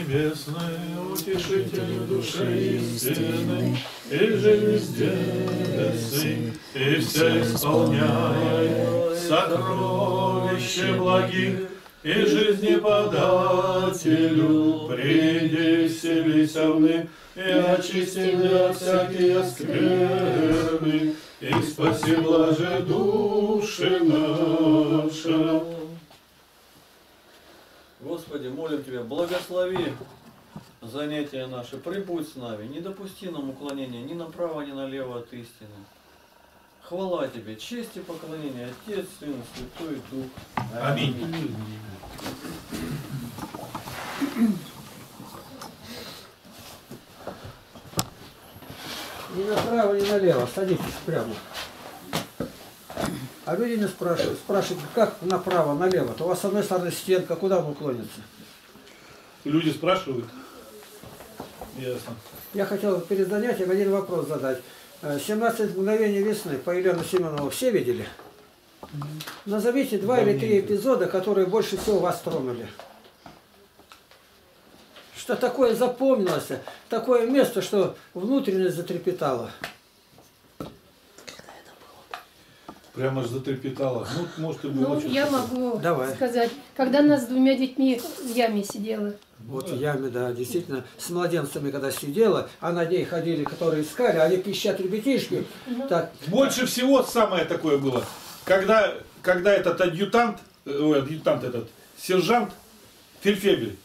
Небесный утешитель души истины, и же везде сы, и все исполняй сокровище благих, и жизнеподателю приди вселися вны, и очисти меня всякие скверны, и спаси блаже души наша. Молим Тебя, благослови занятия наши, прибудь с нами, не допусти нам уклонения ни направо, ни налево от истины. Хвала Тебе, честь и поклонение, Отец, Сын, Святой Дух. Аминь. Ни направо, ни налево. Садитесь прямо. А люди не спрашивают. Спрашивают, как направо, налево. То у вас с одной стороны стенка, куда он уклонится? Люди спрашивают. Ясно. Я хотел перед занятием один вопрос задать. Э, 17 мгновений весны по Елену Семенову все видели? Назовите два Да, или три эпизода, которые больше всего вас тронули. Что такое запомнилось, такое место, что внутренность затрепетала. Прямо аж затрепетало. Ну, может, и было Ну, я могу Давай. сказать, когда нас с двумя детьми в яме сидела, Вот в яме, да, действительно, с младенцами, когда сидела, а на ней ходили, которые искали, они пищат ребятишки. Так, Больше всего самое такое было, когда, когда этот адъютант, э, ой, адъютант этот, сержант Фельдфебель,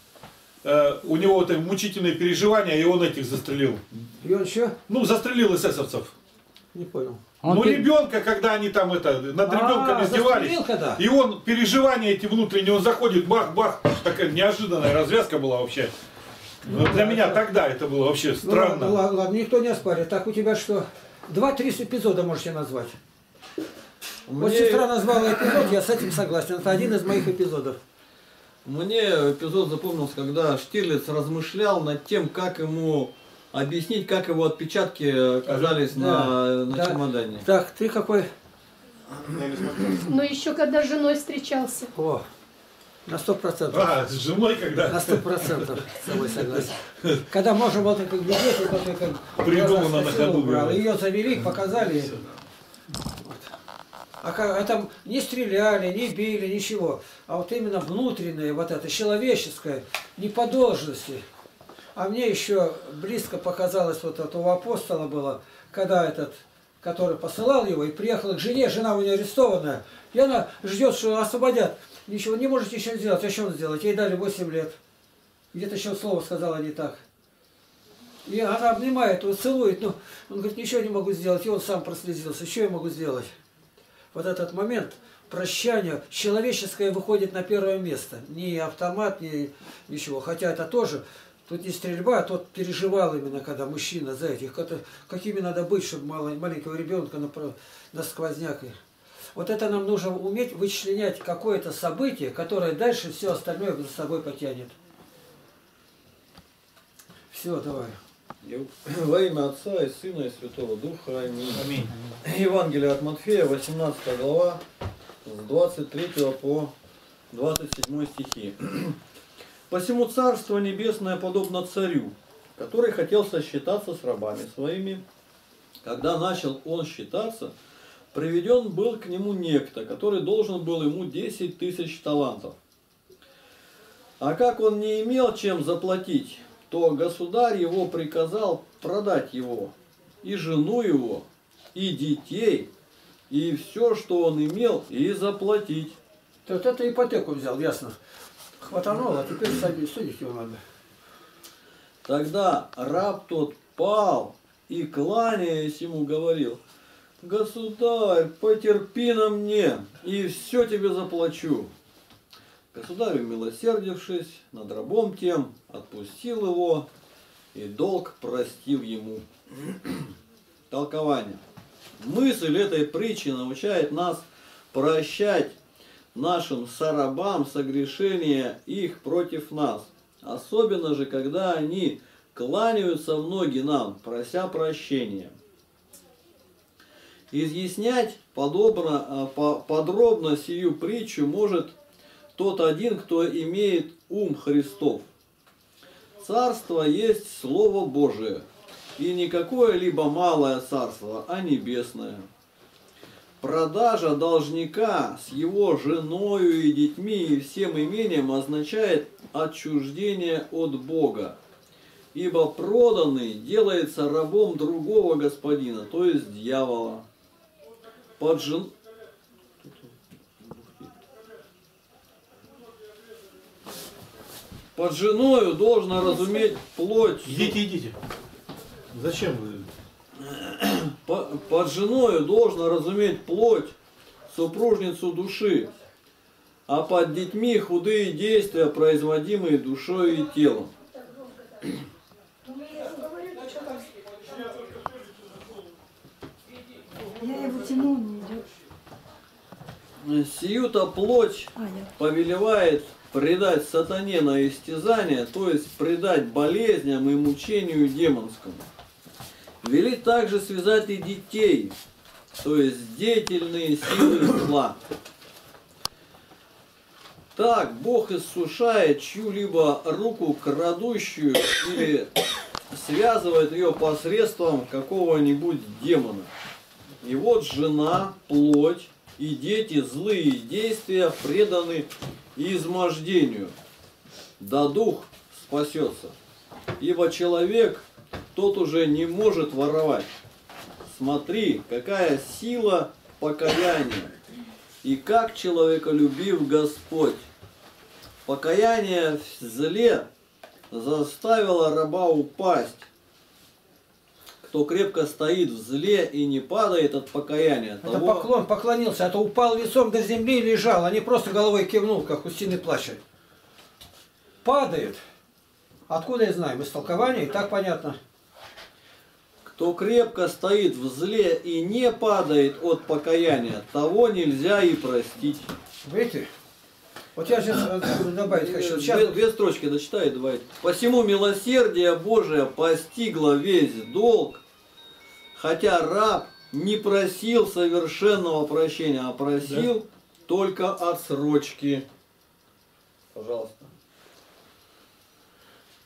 э, у него вот это мучительные переживания, и он этих застрелил. и он еще? Ну, застрелил эсэсовцев. Не понял. Он ну, пер- ребенка, когда они там это, над А, ребенком издевались. застрелил когда? И он, переживания эти внутренние, он заходит, бах-бах, такая неожиданная развязка была вообще. Ну, для меня тогда это было вообще Ну, странно. ладно, ладно, ладно, никто не оспаривает. Так у тебя что? Два-три эпизода можете назвать. Вот Мне- сестра назвала эпизод, я с этим согласен. Это один из моих эпизодов. Мне эпизод запомнился, когда Штирлиц размышлял над тем, как ему объяснить, как его отпечатки оказались Да, на, на да. чемодане. Так, ты какой? но еще когда с женой встречался. О, на сто процентов. А, с женой когда? На сто процентов с тобой согласен. Когда можно было только глядеть, и потом как Придумано на ходу убрал. Ее завели, показали. Вот. А, как, а там не стреляли, не били, ничего. А вот именно внутреннее, вот это человеческое, не по должности. А мне еще близко показалось, вот это у апостола было, когда этот, который посылал его и приехал к жене, жена у нее арестованная, и она ждет, что освободят. Ничего не можете еще сделать. А что он сделать? Ей дали 8 лет. Где-то еще слово сказала не так. И она обнимает его, целует. Ну, он говорит, ничего не могу сделать. И он сам прослезился. Что я могу сделать? Вот этот момент прощания, человеческое выходит на первое место. Ни автомат, ни ничего. Хотя это тоже, тут не стрельба, а тот переживал именно, когда мужчина за этих. как- Какими надо быть, чтобы мало- маленького ребенка на, на сквозняк. Вот это нам нужно уметь вычленять какое-то событие, которое дальше все остальное за собой потянет. Все, давай. Во имя Отца и Сына и Святого Духа. Аминь. Аминь. Евангелие от Матфея, 18 глава, с 23 по 27 стихи. «Посему Царство Небесное подобно царю, который хотел сосчитаться с рабами своими. Когда начал он считаться, приведен был к нему некто, который должен был ему 10 тысяч талантов. А как он не имел чем заплатить, то государь его приказал продать его, и жену его, и детей, и все, что он имел, и заплатить. Вот это ипотеку взял, ясно. Хватануло, а теперь садись, судить его надо. Тогда раб тот пал и, кланяясь ему, говорил, «Государь, потерпи на мне, и все тебе заплачу». Государь, умилосердившись над рабом тем, отпустил его, и долг простил ему. Толкование. Мысль этой притчи научает нас прощать нашим сарабам согрешения их против нас. Особенно же, когда они кланяются в ноги нам, прося прощения. Изъяснять подобно, а, по- подробно сию притчу может тот один, кто имеет ум Христов. Царство есть Слово Божие, и не какое-либо малое царство, а небесное. Продажа должника с его женою и детьми и всем имением означает отчуждение от Бога. Ибо проданный делается рабом другого господина, то есть дьявола. Под жен... Под женою должно разуметь плоть. Идите, идите. Зачем вы? По- Под женою должно разуметь плоть, супружницу души, а под детьми худые действия, производимые душой и телом. Я его тяну, он не идет. Сию-то плоть А, повелевает предать сатане на истязание, то есть предать болезням и мучению демонскому. Велит также связать и детей, то есть деятельные силы зла. Так Бог иссушает чью-либо руку крадущую или связывает ее посредством какого-нибудь демона. И вот жена, плоть и дети злые действия преданы измождению. Да дух спасется. Ибо человек, тот уже не может воровать. Смотри, какая сила покаяния. И как человеколюбив Господь. Покаяние в зле заставило раба упасть. Кто крепко стоит в зле и не падает от покаяния, Это того- поклон, поклонился, а то упал лицом до земли и лежал, а не просто головой кивнул, как у стены. Падает. Откуда я знаю? Из толкования, и так понятно. Кто крепко стоит в зле и не падает от покаяния, того нельзя и простить. Видите? Вот я сейчас добавить хочу. Сейчас Две, две строчки дочитай, давай. Посему милосердие Божие постигло весь долг, хотя раб не просил совершенного прощения, а просил только отсрочки. Пожалуйста.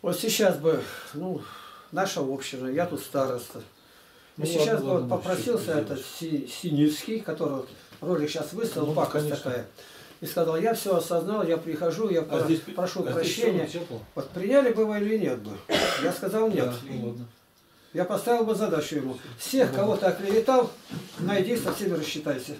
Вот сейчас бы, ну, наша община, я тут староста. Ну, сейчас ладно, вот ладно, попросился этот Си- Синицкий, который ролик сейчас выставил, Ну, пакость конечно. такая. И сказал, я все осознал, я прихожу, я А про- здесь, прошу а здесь прощения. тепло? Вот приняли бы вы или нет бы? Я сказал нет. Да, ну ладно. Я поставил бы задачу ему. Всех, кого ты оклеветал, найди, со всеми рассчитайся.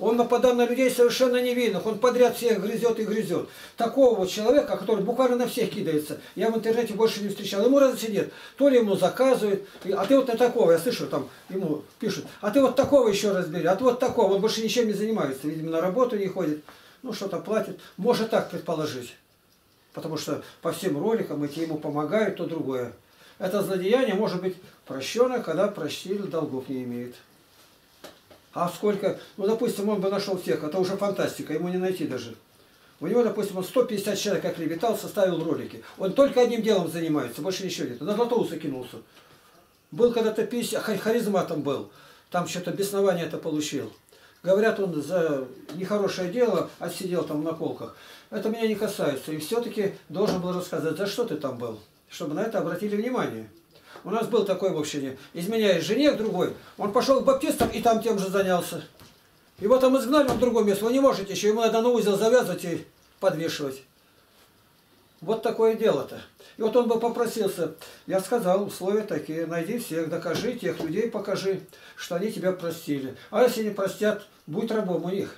Он нападал на людей совершенно невинных, он подряд всех грызет и грызет. Такого вот человека, который буквально на всех кидается, я в интернете больше не встречал. Ему разницы нет. То ли ему заказывают, а ты вот на такого, я слышу, там ему пишут, а ты вот такого еще разбери, а ты вот такого, он больше ничем не занимается, видимо, на работу не ходит, ну что-то платит. Можно так предположить. Потому что по всем роликам эти ему помогают, то другое. Это злодеяние может быть прощено, когда прощитель долгов не имеет. А сколько, ну, допустим, он бы нашел всех, это уже фантастика, ему не найти даже. У него, допустим, он 150 человек оклеветал, составил ролики. Он только одним делом занимается, больше ничего нет. На Златоуса кинулся. Был когда-то 50, ха- харизматом был. Там что-то беснование это получил. Говорят, он за нехорошее дело отсидел там на колках. Это меня не касается. И все-таки должен был рассказать, за что ты там был. Чтобы на это обратили внимание. У нас был такой в общине, изменяя жене к другой, он пошел к баптистам и там тем же занялся. Его там изгнали, он в другое место. Вы не можете еще, ему надо на узел завязывать и подвешивать. Вот такое дело-то. И вот он бы попросился, я сказал, условия такие, найди всех, докажи, тех людей покажи, что они тебя простили. А если не простят, будь рабом у них.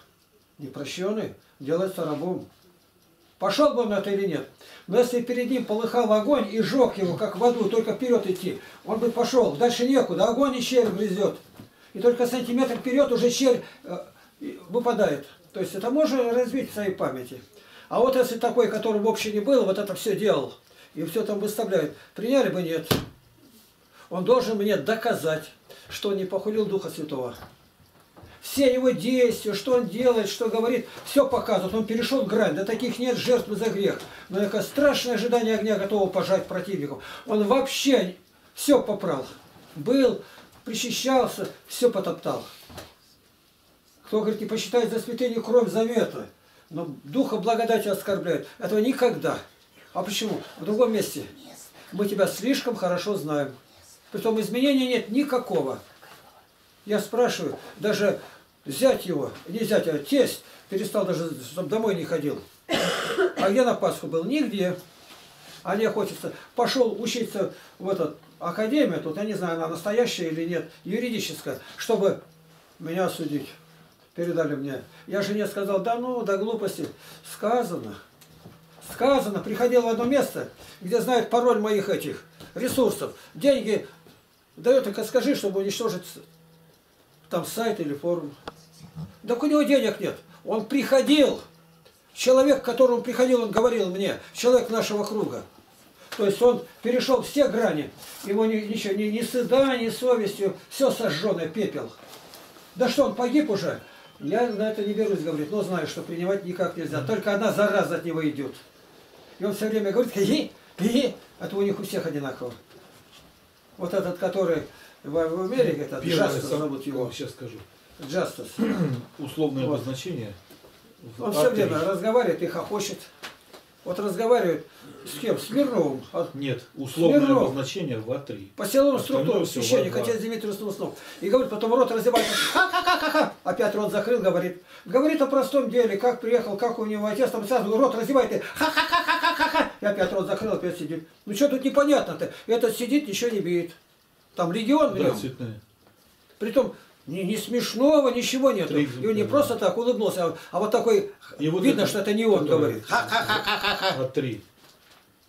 Непрощенный делается рабом. Пошел бы он это или нет? Но если перед ним полыхал огонь и жег его, как в аду, только вперед идти, он бы пошел, дальше некуда, огонь и червь грызет. И только сантиметр вперед уже червь э, выпадает. То есть это можно развить в своей памяти. А вот если такой, который в общине был, вот это все делал, и все там выставляют, приняли бы нет. Он должен мне доказать, что не похулил Духа Святого. Все его действия, что он делает, что говорит, все показывает. Он перешел грань, да таких нет жертвы за грех. Но какое страшное ожидание огня готово пожать противников. Он вообще все попрал. Был, причащался, все потоптал. Кто говорит, не посчитает за святыню кровь завета, но духа благодати оскорбляет. Этого никогда. А почему? В другом месте. Мы тебя слишком хорошо знаем. Притом изменения нет никакого. Я спрашиваю, даже взять его, не взять, а тесть, перестал даже, чтобы домой не ходил. А где на Пасху был? Нигде. А не хочется. Пошел учиться в этот академию, тут я не знаю, она настоящая или нет, юридическая, чтобы меня судить. Передали мне. Я жене сказал, да ну, да глупости. Сказано. Сказано, приходил в одно место, где знают пароль моих этих ресурсов. Деньги дает, только скажи, чтобы уничтожить там сайт или форум. Так у него денег нет. Он приходил. Человек, к которому приходил, он говорил мне, человек нашего круга. То есть он перешел все грани. Ему ни, ничего, ни, ни стыда, ни совестью, все сожженное, пепел. Да что, он погиб уже? Я на это не берусь, говорит, но знаю, что принимать никак нельзя. Только одна зараза от него идет. И он все время говорит, хи, хи, это у них у всех одинаково. Вот этот, который в, в Америке, этот Первое Джастас сам- зовут его. Сейчас скажу. Джастас. Условное Вот. обозначение. Он все время разговаривает и хохочет. Вот разговаривает с кем? С Мирновым. А Нет, условное Смирнов. обозначение в А3. По силовым структурам священник, А2. отец Дмитрий Уснул. И говорит, потом рот разевает. Ха-ха-ха-ха-ха. Опять рот закрыл, говорит. Говорит о простом деле, как приехал, как у него отец, там сразу рот разевает. И ха-ха-ха-ха-ха-ха. И опять рот закрыл, опять сидит. Ну что тут непонятно-то? Этот сидит, ничего не видит. Там легион в Да, нем. цветная. Притом ни, ни смешного, ничего нету. Три И он не просто так улыбнулся, а, а вот такой, И вот видно, это, что это не он говорит. Ха-ха-ха-ха-ха. А3.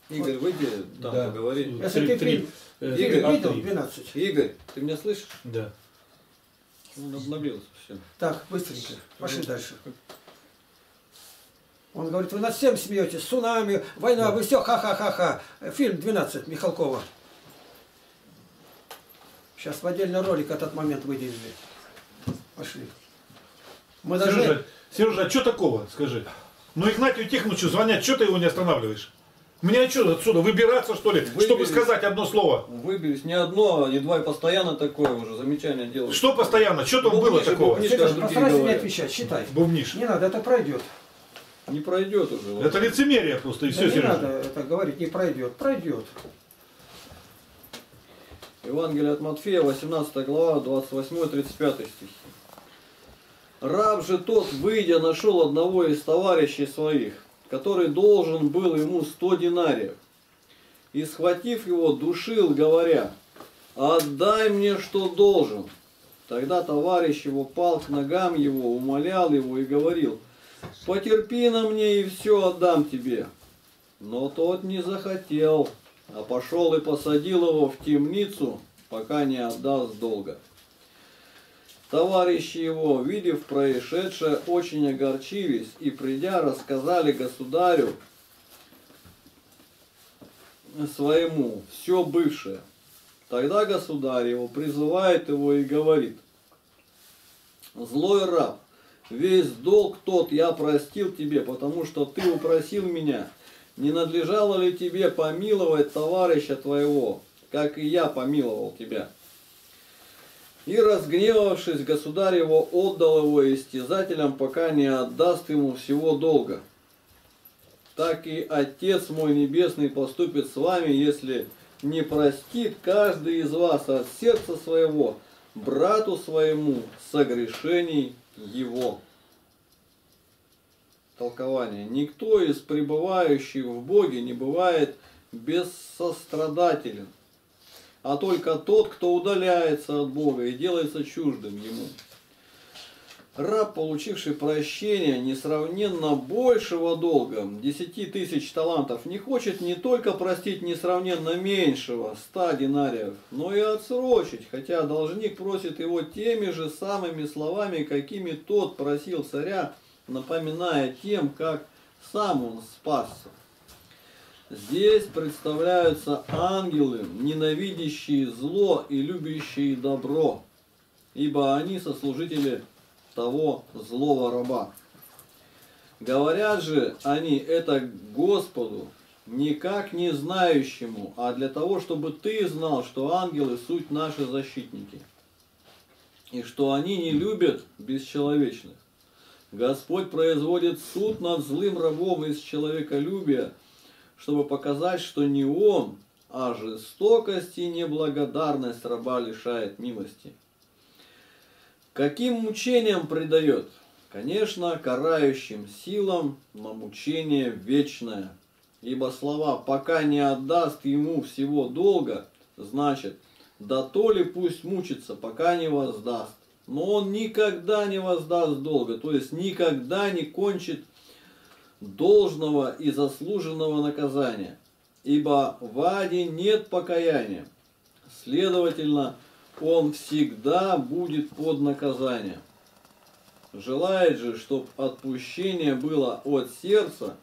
Игорь, выйди там Да. поговори. Если Три- ты три, фильм э, фильм А3. видел, 12. Игорь, ты меня слышишь? Да. Он обновился все. Так, быстренько. Пошли дальше. Он говорит, вы над всем смеетесь, цунами, война, вы все, ха-ха-ха-ха. Фильм 12 Михалкова. Сейчас в отдельный ролик этот момент выделили. Пошли. Мы даже... Сережа, Сережа, а что такого, скажи? Ну Игнатию Тихоновичу звонят, что ты его не останавливаешь? Мне что, отсюда выбираться, что ли, Выберись. чтобы сказать одно слово? Выберись не одно, не два, и постоянно такое уже замечание делаешь. Что постоянно? Что там было такого? бубнишь. Сережа, постарайся не отвечать, считай. Бубнишь. Не надо, это пройдет. Не пройдет уже. Это лицемерие просто, и Да все, не Сережа. надо это говорить, не пройдет. Пройдет. Евангелие от Матфея, 18 глава, 28-35 стихи. Раб же тот, выйдя, нашел одного из товарищей своих, который должен был ему сто динариев. И, схватив его, душил, говоря, «Отдай мне, что должен». Тогда товарищ его пал к ногам его, умолял его и говорил, «Потерпи на мне, и все отдам тебе». Но тот не захотел, а пошел и посадил его в темницу, пока не отдаст долга. Товарищи его, видев происшедшее, очень огорчились и, придя, рассказали государю своему все бывшее. Тогда государь его призывает его и говорит, «Злой раб, весь долг тот я простил тебе, потому что ты упросил меня. Не надлежало ли тебе помиловать товарища твоего, как и я помиловал тебя?» И разгневавшись, государь его отдал его истязателям, пока не отдаст ему всего долга. Так и Отец мой Небесный поступит с вами, если не простит каждый из вас от сердца своего брату своему согрешений его. Толкование. Никто из пребывающих в Боге не бывает бессострадателен, а только тот, кто удаляется от Бога и делается чуждым Ему. Раб, получивший прощение несравненно большего долга, 10 тысяч талантов, не хочет не только простить несравненно меньшего, 100 динариев, но и отсрочить, хотя должник просит его теми же самыми словами, какими тот просил царя, напоминая тем, как сам он спасся. Здесь представляются ангелы, ненавидящие зло и любящие добро, ибо они сослужители того злого раба. Говорят же они это Господу, никак не знающему, а для того, чтобы ты знал, что ангелы суть наши защитники, и что они не любят бесчеловечных. Господь производит суд над злым рабом из человеколюбия, чтобы показать, что не он, а жестокость и неблагодарность раба лишает милости. Каким мучениям предает? Конечно, карающим силам, но мучение вечное. Ибо слова «пока не отдаст ему всего долга» значит «да то ли пусть мучится, пока не воздаст». Но он никогда не воздаст долга, то есть никогда не кончит должного и заслуженного наказания. Ибо в аде нет покаяния. Следовательно, он всегда будет под наказанием. Желает же, чтобы отпущение было от сердца,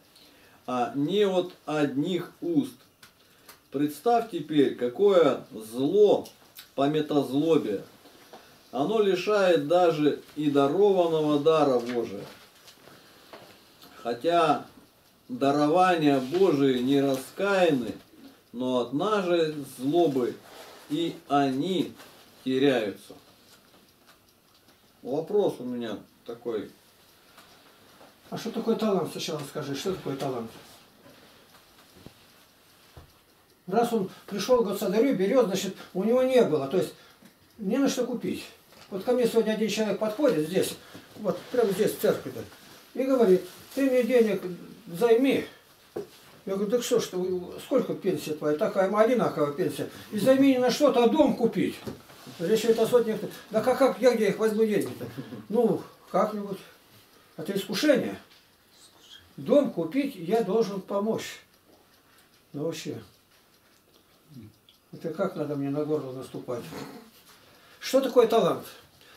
а не от одних уст. Представь теперь, какое зло по метазлобе. Оно лишает даже и дарованного дара Божия. Хотя дарования Божии не раскаяны, но от нашей злобы и они теряются. Вопрос у меня такой. А что такое талант, сначала скажи, что такое талант? Раз он пришел к государю, берет, значит, у него не было, то есть не на что купить. Вот ко мне сегодня один человек подходит здесь, вот прямо здесь, в церкви, и говорит, ты мне денег займи. Я говорю, так что, что сколько пенсия твоя? Такая одинаковая пенсия. И займи не на что-то, а дом купить. Речь идет о сотнях. Да как, как я где их возьму деньги-то? Ну, как-нибудь. Это искушение. Дом купить я должен помочь. Ну вообще. Это как надо мне на горло наступать? Что такое талант?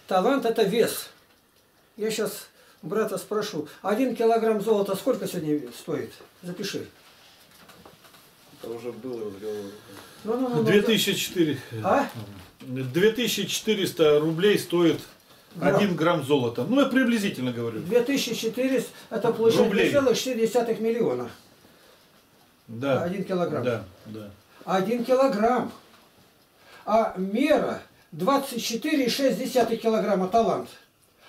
Талант это вес. Я сейчас брата спрошу. Один килограмм золота сколько сегодня стоит? Запиши. Это уже было разговор. Ну, ну, ну, ну, 2004. А? 2400 рублей стоит Грамм. 1 грамм золота. Ну, я приблизительно говорю. 2400 это получается Рублей. 2,4 миллиона. Да. Один килограмм. Да, да. Один килограмм. А мера 24,6 килограмма талант.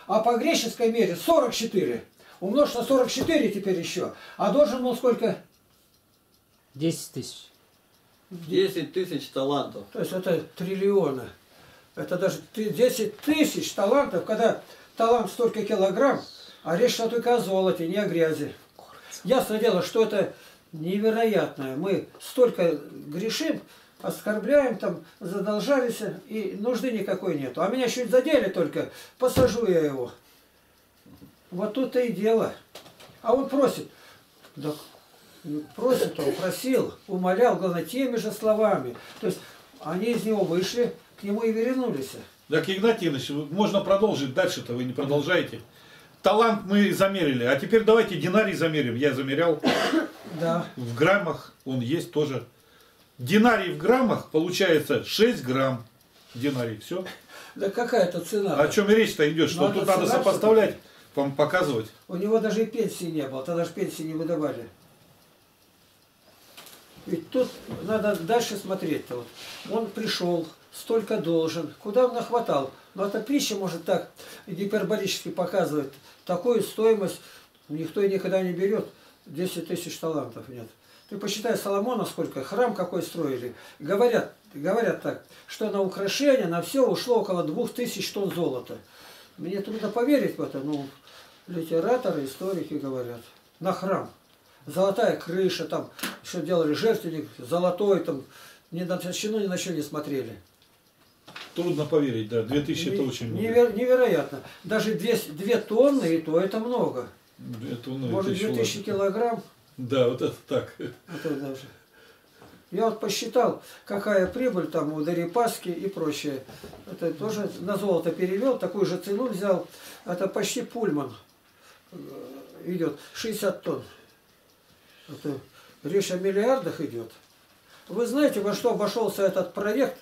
А по греческой мере 44. Умножь на 44 теперь еще. А должен был сколько? 10 тысяч. 10 тысяч талантов. То есть это триллионы. Это даже ты- 10 тысяч талантов, когда талант столько килограмм, а речь шла только о золоте, не о грязи. Ясно дело, что это невероятное. Мы столько грешим, оскорбляем, там, задолжались, и нужды никакой нету. А меня чуть задели только, посажу я его. Вот тут-то и дело. А он просит. Да просит он, просил, умолял, главное, теми же словами. То есть они из него вышли, к нему и вернулись. Так, Игнатий вы- можно продолжить дальше-то, вы не продолжаете. Талант мы замерили, а теперь давайте динарий замерим. Я замерял Да. в граммах, он есть тоже. Динарий в граммах получается 6 грамм динарий. Все. Да какая это цена? О чем и речь-то идет, что Надо тут надо сопоставлять, вам показывать. У него даже и пенсии не было, тогда же пенсии не выдавали. Ведь тут надо дальше смотреть-то. Вот. Он пришел, столько должен, куда он нахватал. Но эта притча может так гиперболически показывать. Такую стоимость никто и никогда не берет. 10 тысяч талантов нет. Ты посчитай Соломона сколько, храм какой строили. Говорят, говорят так, что на украшение, на все ушло около 2000 тонн золота. Мне трудно поверить в это, но литераторы, историки говорят. На храм. Золотая крыша, там, что делали, жертвенник золотой, там, ни на толщину, ни на что не смотрели. Трудно поверить, да, 2000 это Не- очень много. невер- невероятно. Даже 2, 2 тонны, и то это много. Это, ну, Может, это еще 2000 ладно. килограмм, Да, вот это так. это даже. Я вот посчитал, какая прибыль там у Дерипаски и прочее. Это тоже на золото перевел, такую же цену взял. Это почти пульман э, идет, 60 тонн. Это речь о миллиардах идет. Вы знаете, во что обошелся этот проект,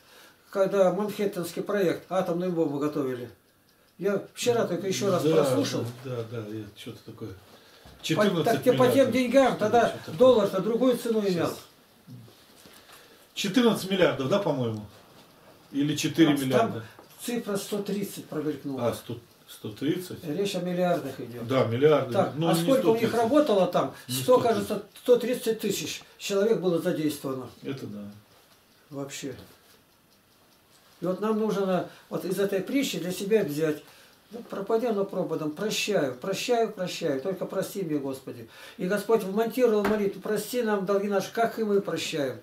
когда Манхэттенский проект, атомную бомбу готовили? Я вчера только еще раз Да, прослушал. Да, да, я что-то такое. По, 14 так те по тем деньгам, тогда доллар-то другую цену имел. Сейчас. 14 миллиардов, да, по-моему? Или 4 Там- миллиарда? Цифра 130 промелькнула. А, 100, 130? Речь о миллиардах идет. Да, миллиарды. Так, Ну, а сколько у них 130. работало там? Не 100, 130. кажется, 130 тысяч человек было задействовано. Это да. Вообще. И вот нам нужно вот из этой притчи для себя взять. Ну, пропадем пропадом, прощаю, прощаю, прощаю, только прости мне, Господи. И Господь вмонтировал молитву, прости нам долги наши, как и мы прощаем.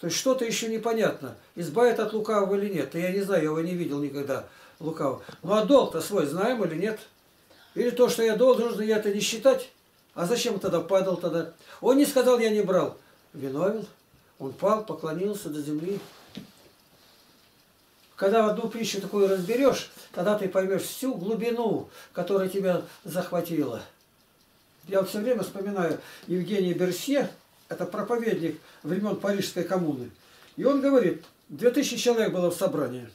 То есть что-то еще непонятно, избавит от лукавого или нет. Я не знаю, я его не видел никогда, лукавого. Ну а долг-то свой знаем или нет? Или то, что я должен, я это не считать? А зачем тогда падал тогда? Он не сказал, я не брал. Виновен. Он пал, поклонился до земли. Когда одну притчу такую разберешь, тогда ты поймешь всю глубину, которая тебя захватила. Я вот все время вспоминаю Евгения Берсье, это проповедник времен Парижской коммуны. И он говорит, 2000 человек было в собрании.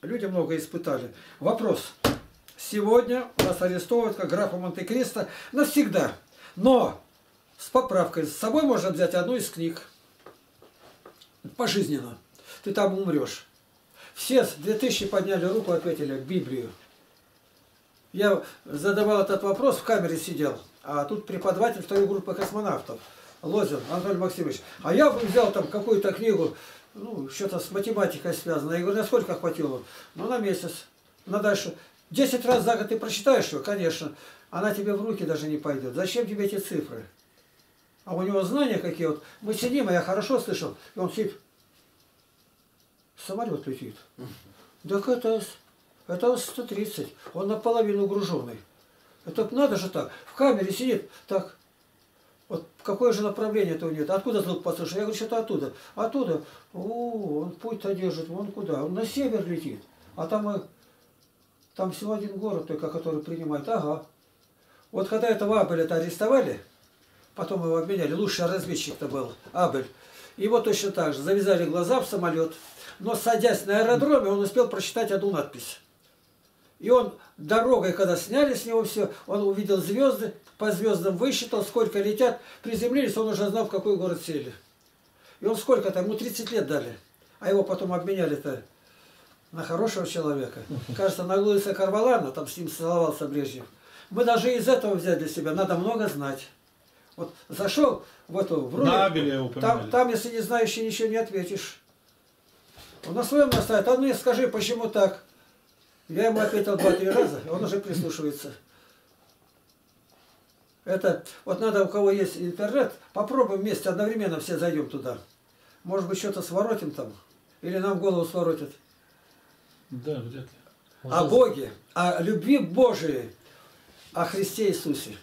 Люди много испытали. Вопрос. Сегодня вас арестовывают как графа Монте-Кристо навсегда. Но с поправкой. С собой можно взять одну из книг. Пожизненно. Ты там умрешь. Все с 2000 подняли руку, ответили Библию. Я задавал этот вопрос, в камере сидел, а тут преподаватель второй группы космонавтов, Лозин Анатолий Максимович. А я бы взял там какую-то книгу, ну, что-то с математикой связано. Я говорю, насколько хватило? Ну, на месяц. На дальше. Десять раз за год ты прочитаешь ее, конечно. Она тебе в руки даже не пойдет. Зачем тебе эти цифры? А у него знания какие вот. Мы сидим, а я хорошо слышал. И он сидит, самолет летит. Так это, это 130. Он наполовину груженный. Это надо же так. В камере сидит, так. Вот какое же направление этого нет? Откуда звук послышал? Я говорю, что-то оттуда. Оттуда. О, он путь-то держит. Вон куда? Он на север летит. А там, там всего один город только, который принимает. Ага. Вот когда этого Абеля-то арестовали, потом его обменяли, лучший разведчик-то был, Абель. Его точно так же завязали глаза в самолет, но садясь на аэродроме, он успел прочитать одну надпись. И он дорогой, когда сняли с него все, он увидел звезды, по звездам высчитал, сколько летят, приземлились, он уже знал, в какой город сели. И он сколько-то, ему 30 лет дали, а его потом обменяли-то на хорошего человека. Кажется, на Луиса Карвалана, там с ним целовался Брежнев. Мы даже из этого взять для себя, надо много знать. Вот зашел в эту в ролик, там, там, если не знаешь, ничего не ответишь. Он на своем настаивает. А ну скажи, почему так? Я ему ответил два-три раза, он уже прислушивается. Это, вот надо, у кого есть интернет, попробуем вместе, одновременно все зайдем туда. Может быть, что-то своротим там. Или нам голову своротят. Да, вряд ли. О Боге, о любви Божией, о Христе Иисусе.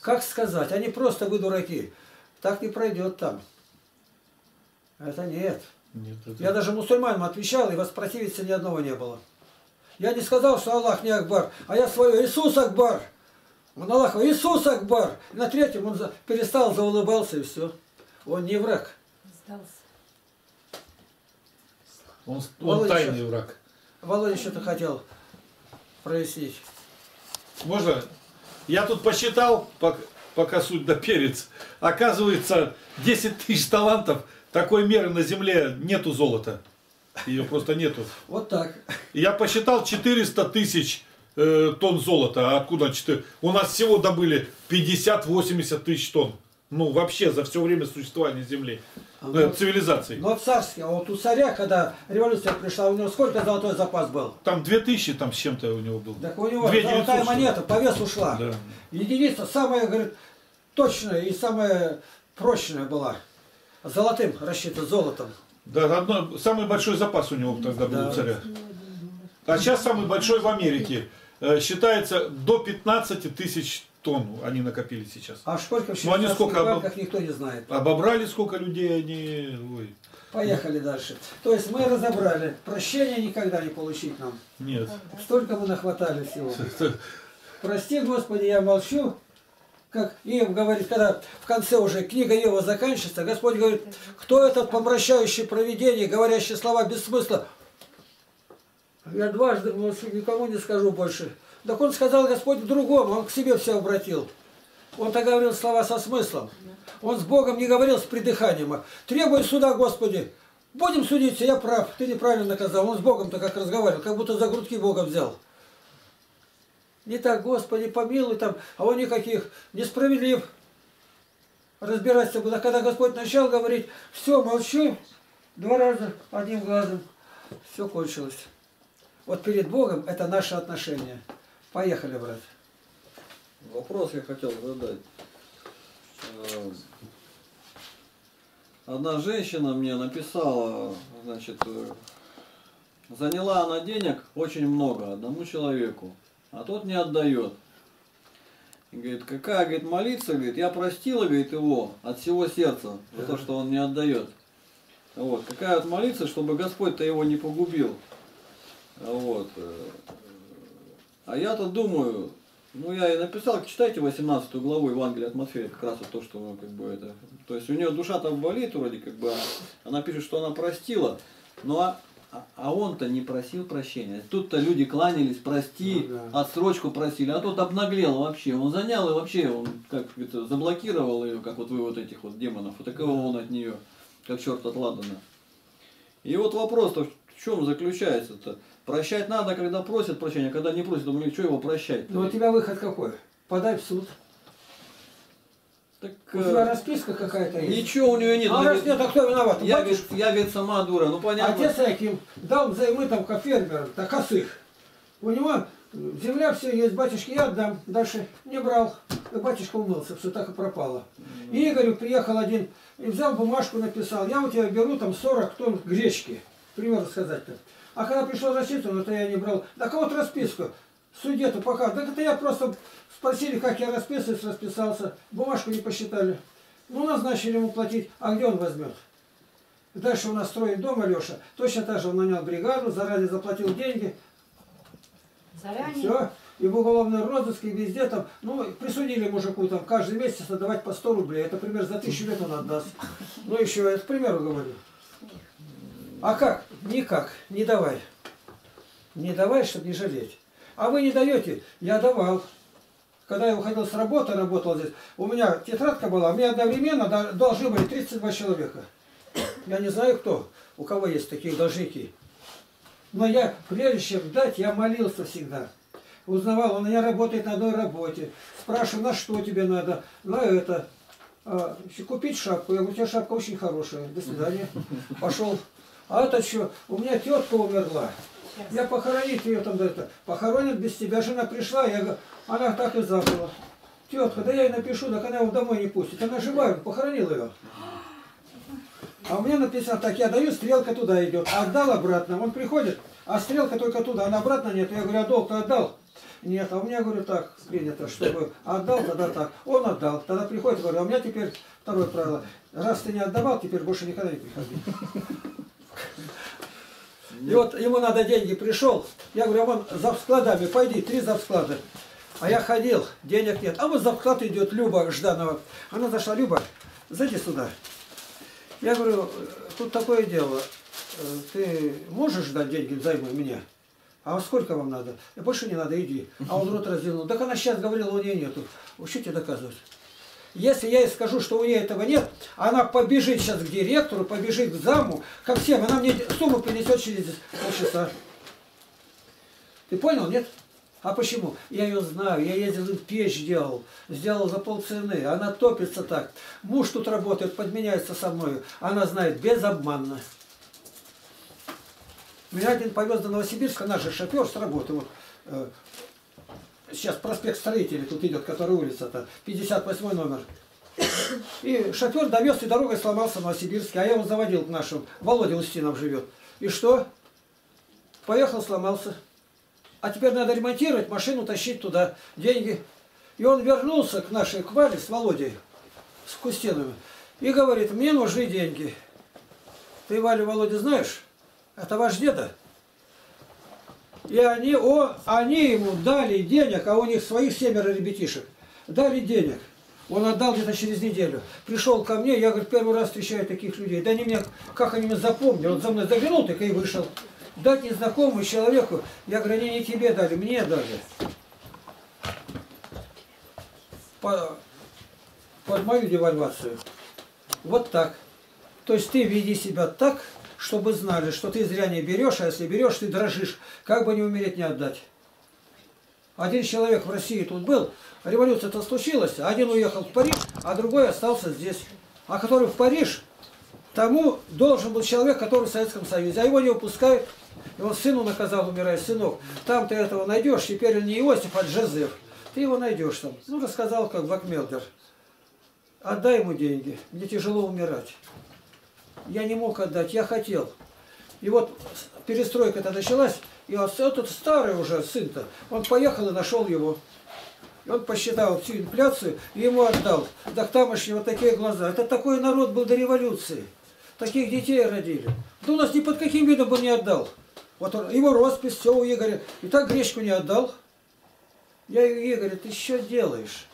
Как сказать? Они просто вы дураки. Так не пройдет там. Это нет. Нет это... Я даже мусульманам отвечал, и воспротивиться ни одного не было. Я не сказал, что Аллах не Акбар, а я свое Иисус Акбар. Он Аллах, Иисус Акбар. И на третьем он перестал, заулыбался и все. Он не враг. Сдался. Он, он Володя тайный враг. Володя что-то хотел прояснить. Можно? Я тут посчитал, пока суть да перец. Оказывается, 10 тысяч талантов, такой меры на земле нету золота. Ее просто нету. Вот так. Я посчитал 400 тысяч э, тонн золота. А откуда 4? У нас всего добыли 50-80 тысяч тонн. Ну, вообще, за все время существования Земли. Ну, ну, цивилизации. Царский, а вот у царя, когда революция пришла, у него сколько золотой запас был? Там 2000 там с чем-то у него был. Так у него Две золотая монета по весу шла. Да. Единица самая, говорит, точная и самая прочная была. Золотым рассчитан, золотом. Да, одно, самый большой запас у него тогда был да. у царя. А сейчас самый большой в Америке. Э, считается до 15 тысяч тонн они накопили сейчас. А сколько в ну, они сколько обоб... никто не знает. Обобрали сколько людей они... Ой. Поехали дальше. То есть мы разобрали. Прощения никогда не получить нам. Нет. Столько мы нахватали всего. Прости, Господи, я молчу. Как Иов говорит, когда в конце уже книга Ева заканчивается, Господь говорит, кто этот помрачающий провидение, говорящий слова без смысла? Я дважды молчу, никому не скажу больше. Так он сказал Господь в другом, он к себе все обратил. Он-то говорил слова со смыслом. Он с Богом не говорил с придыханием. Требуй суда, Господи. Будем судиться, я прав, ты неправильно наказал. Он с Богом-то как разговаривал, как будто за грудки Бога взял. Не так, Господи, помилуй там, а он никаких, несправедлив. Разбираться было. Когда Господь начал говорить, все, молчу, Два раза, одним глазом. Все кончилось. Вот перед Богом это наше отношение. Поехали, брат. Вопрос я хотел задать. Одна женщина мне написала, значит, заняла она денег очень много одному человеку, а тот не отдает. И говорит, какая, говорит, молиться, говорит, я простила, говорит, его от всего сердца за то, что он не отдает. Вот, какая вот молиться, чтобы Господь-то его не погубил. Вот. А я-то думаю, ну я и написал, читайте 18 главу Евангелия от Матфея, как раз вот то, что ну, как бы это. То есть у нее душа там болит вроде как бы, она, она пишет, что она простила, но а, а- он-то не просил прощения. Тут-то люди кланялись, прости, Ну да. отсрочку просили, а тот обнаглел вообще. Он занял и вообще, он как это, заблокировал ее, как вот вы вот этих вот демонов, вот такого он от нее, как черт от Ладана. И вот вопрос-то в чем заключается-то? Прощать надо, когда просят прощения, а когда не просят, то что его прощать? Ну у тебя выход какой? Подай в суд. Так, У э, тебя расписка какая-то есть? ничего у нее нет. А раз нет, а кто виноват? я, Батюшка? говорит, я, говорит, сама дура. Ну понятно. Отец Аким дал взаймы там ко фермерам, так косых. У него земля все есть, батюшке я отдам. Дальше не брал. И батюшка умылся, все так и пропало. И Игорю приехал один и взял бумажку, написал, я у тебя беру там 40 тонн гречки. К примеру сказать-то. А когда пришел рассчитывать, это я не брал. Да кого-то расписку. В суде-то пока. Так это я просто спросили, как я расписываюсь, расписался. Бумажку не посчитали. Ну, назначили ему платить. А где он возьмет? Дальше у нас строит дом Алеша. Точно так же он нанял бригаду, заранее заплатил деньги. Заранее. Все. И в уголовной розыске, и везде там, ну, присудили мужику там каждый месяц отдавать по 100 рублей. Это пример за тысячу лет он отдаст. Ну, еще я к примеру говорю. А как? Никак. Не давай. Не давай, чтобы не жалеть. А вы не даете? Я давал. Когда я уходил с работы, работал здесь, у меня тетрадка была, у меня одновременно до- должны были 32 человека. Я не знаю кто, у кого есть такие должники. Но я, прежде чем дать, я молился всегда. Узнавал, он у меня работает на одной работе. Спрашиваю, на что тебе надо? На это. А, купить шапку. Я говорю, у тебя шапка очень хорошая. До свидания. Пошел. А это что? У меня тетка умерла. Я похоронить ее там это. Похоронят без тебя. Жена пришла, я говорю, она так и забыла. Тетка, да я ей напишу, так она его домой не пустит. Она живая, похоронил ее. А у меня написано так, я даю, стрелка туда идет. Отдал обратно. Он приходит, а стрелка только туда, она обратно нет. Я говорю, а долг-то отдал? Нет, а у меня, говорю, так принято, чтобы отдал, тогда так. Он отдал. Тогда приходит, говорю, а у меня теперь второе правило. Раз ты не отдавал, теперь больше никогда не приходи. И вот ему надо деньги, пришел. Я говорю, а вон за складами, пойди, три за склады. А я ходил, денег нет. А вот за вклад идет Люба Жданова. Она зашла, Люба, зайди сюда. Я говорю, тут такое дело. Э, Ты можешь дать деньги взаймы мне? А сколько вам надо? «Да больше не надо, иди. А он рот разделил. Так она сейчас говорила, у нее нету. Что тебе доказывать? Если я ей скажу, что у нее этого нет, она побежит сейчас к директору, побежит к заму, ко всем, она мне сумму принесет через полчаса. Ты понял, нет? А почему? Я ее знаю, я ездил и печь делал, сделал за полцены, она топится так. Муж тут работает, подменяется со мной, она знает, безобманно. Меня один повез до Новосибирска, наш же шофер с работы, вот, э, сейчас проспект Строителей тут идет, который улица-то, 58 номер. И шофер довез и дорогой сломался в Новосибирске, а я его заводил к нашему, Володя Устинов живет. И что? Поехал, сломался. А теперь надо ремонтировать, машину тащить туда, деньги. И он вернулся к нашей, к с Володей, с Кустиновым, и говорит, мне нужны деньги. Ты Валю Володя знаешь? Это ваш деда. И они, о, они ему дали денег, а у них своих семеро ребятишек. Дали денег. Он отдал где-то через неделю. Пришел ко мне, я, говорю, первый раз встречаю таких людей. Да они меня, как они меня запомнили. Он за мной заглянул, так и вышел. Дать незнакомому человеку, я говорю, они не тебе дали, мне дали. По- под мою девальвацию. Вот так. То есть ты веди себя так, чтобы знали, что ты зря не берешь, а если берешь, ты дрожишь, как бы не умереть, не отдать. Один человек в России тут был, революция-то случилась, один уехал в Париж, а другой остался здесь. А который в Париж, тому должен был человек, который в Советском Союзе, а его не выпускают. И он сыну наказал, умирая, сынок, там ты этого найдешь, теперь он не Иосиф, а Джозеф. Ты его найдешь там. Ну, рассказал, как Бакмелдер. Отдай ему деньги, мне тяжело умирать. Я не мог отдать, я хотел. И вот перестройка-то началась, и вот этот старый уже сын-то, он поехал и нашел его. И он посчитал всю инфляцию и ему отдал. Так тамошние вот такие глаза. Это такой народ был до революции. Таких детей родили. Да у нас ни под каким видом бы не отдал. Вот он- его роспись, все у Игоря. И так гречку не отдал. Я говорю, Игорь, ты что делаешь?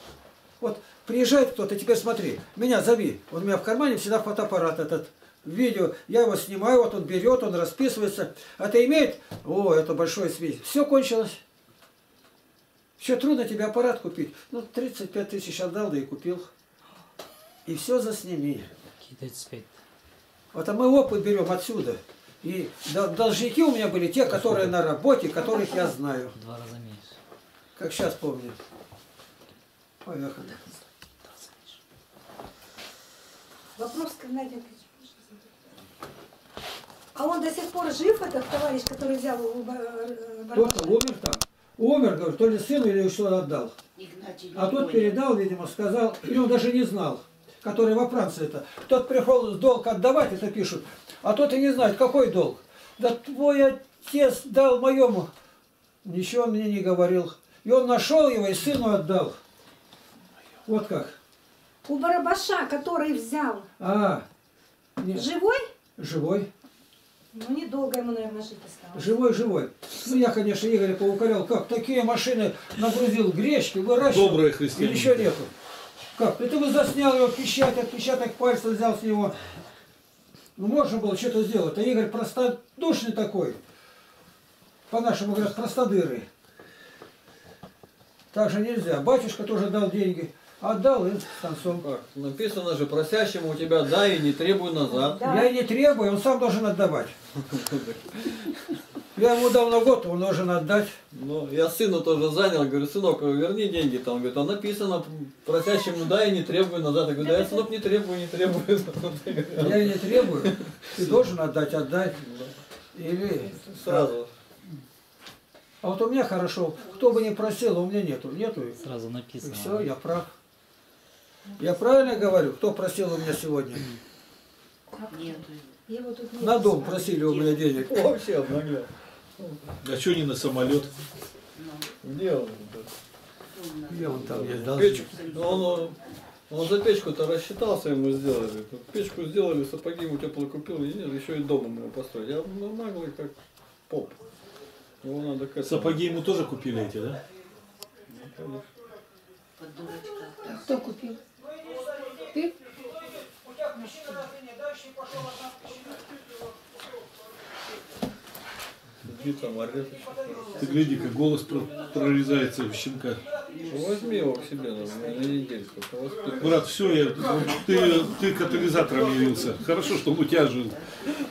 Вот приезжает кто-то, теперь смотри, меня зови. Вот у меня в кармане всегда фотоаппарат этот. Видео, я его снимаю, вот он берет, он расписывается. А это имеет? О, это большой свет. Все кончилось. Все трудно тебе аппарат купить. Ну, 35 тысяч отдал, да и купил. И все засними. Какие 35? Вот а мы опыт берем отсюда. И дол- должники у меня были те, которые на работе, которых я знаю. Два раза меньше. Как сейчас помню. Поехали. Вопрос к Андреевичу. А он до сих пор жив, этот товарищ, который взял э, Кто-то Барбаша? умер там. Умер, говорю, то ли сыну или что отдал. А тот передал, видимо, сказал, или он даже не знал, который во Франции это. Тот пришел долг отдавать, это пишут, а тот и не знает, какой долг. Да твой отец дал моему. Ничего он мне не говорил. И он нашел его и сыну отдал. Вот как. У Барабаша, который взял, А, нет, живой? живой. Ну, недолго ему, наверное, жить осталось. Живой, живой. Ну, я, конечно, Игоря поукорял, как такие машины нагрузил гречки, выращивал. Доброе И христианин. еще нету. Как? Это вы заснял его отпечаток, отпечаток пальца взял с него. Ну, можно было что-то сделать. А Игорь простодушный такой. По-нашему говорят, простодыры. Так же нельзя. Батюшка тоже дал деньги. Отдал и с концом. Как? Написано же, просящему у тебя дай и не требуй назад. Да. Я и не требую, он сам должен отдавать. Я ему дал на год, он должен отдать. Ну, я сыну тоже занял, говорю, сынок, верни деньги. Там, говорит, а написано, просящему дай и не требуй назад. Я говорю, да я, сынок, не требую, не требую. Я и не требую. Ты должен отдать, отдай. Или Сразу. А вот у меня хорошо, кто бы ни просил, у меня нету. Нету. и Сразу написано. все, я прав. Я правильно говорю, кто просил у меня сегодня? Его тут нет. На дом просили у меня денег. Вообще обнаглел. А что не на самолет? Где он? Где он там есть? Печку. Он, он за печку-то рассчитался, ему сделали. Печку сделали, сапоги ему теплые купил, и нет, еще и дома мы его построили. Я ну, наглый как поп. Его надо к этому. Сапоги ему тоже купили эти, да? конечно. Кто купил? Ты? Иди там, орет еще. Ты гляди, как голос про- прорезается у щенка. Ну, Возьми его к себе на, на недельку. Брат, все, я, ты, ты катализатором явился. Хорошо, что он у тебя жил.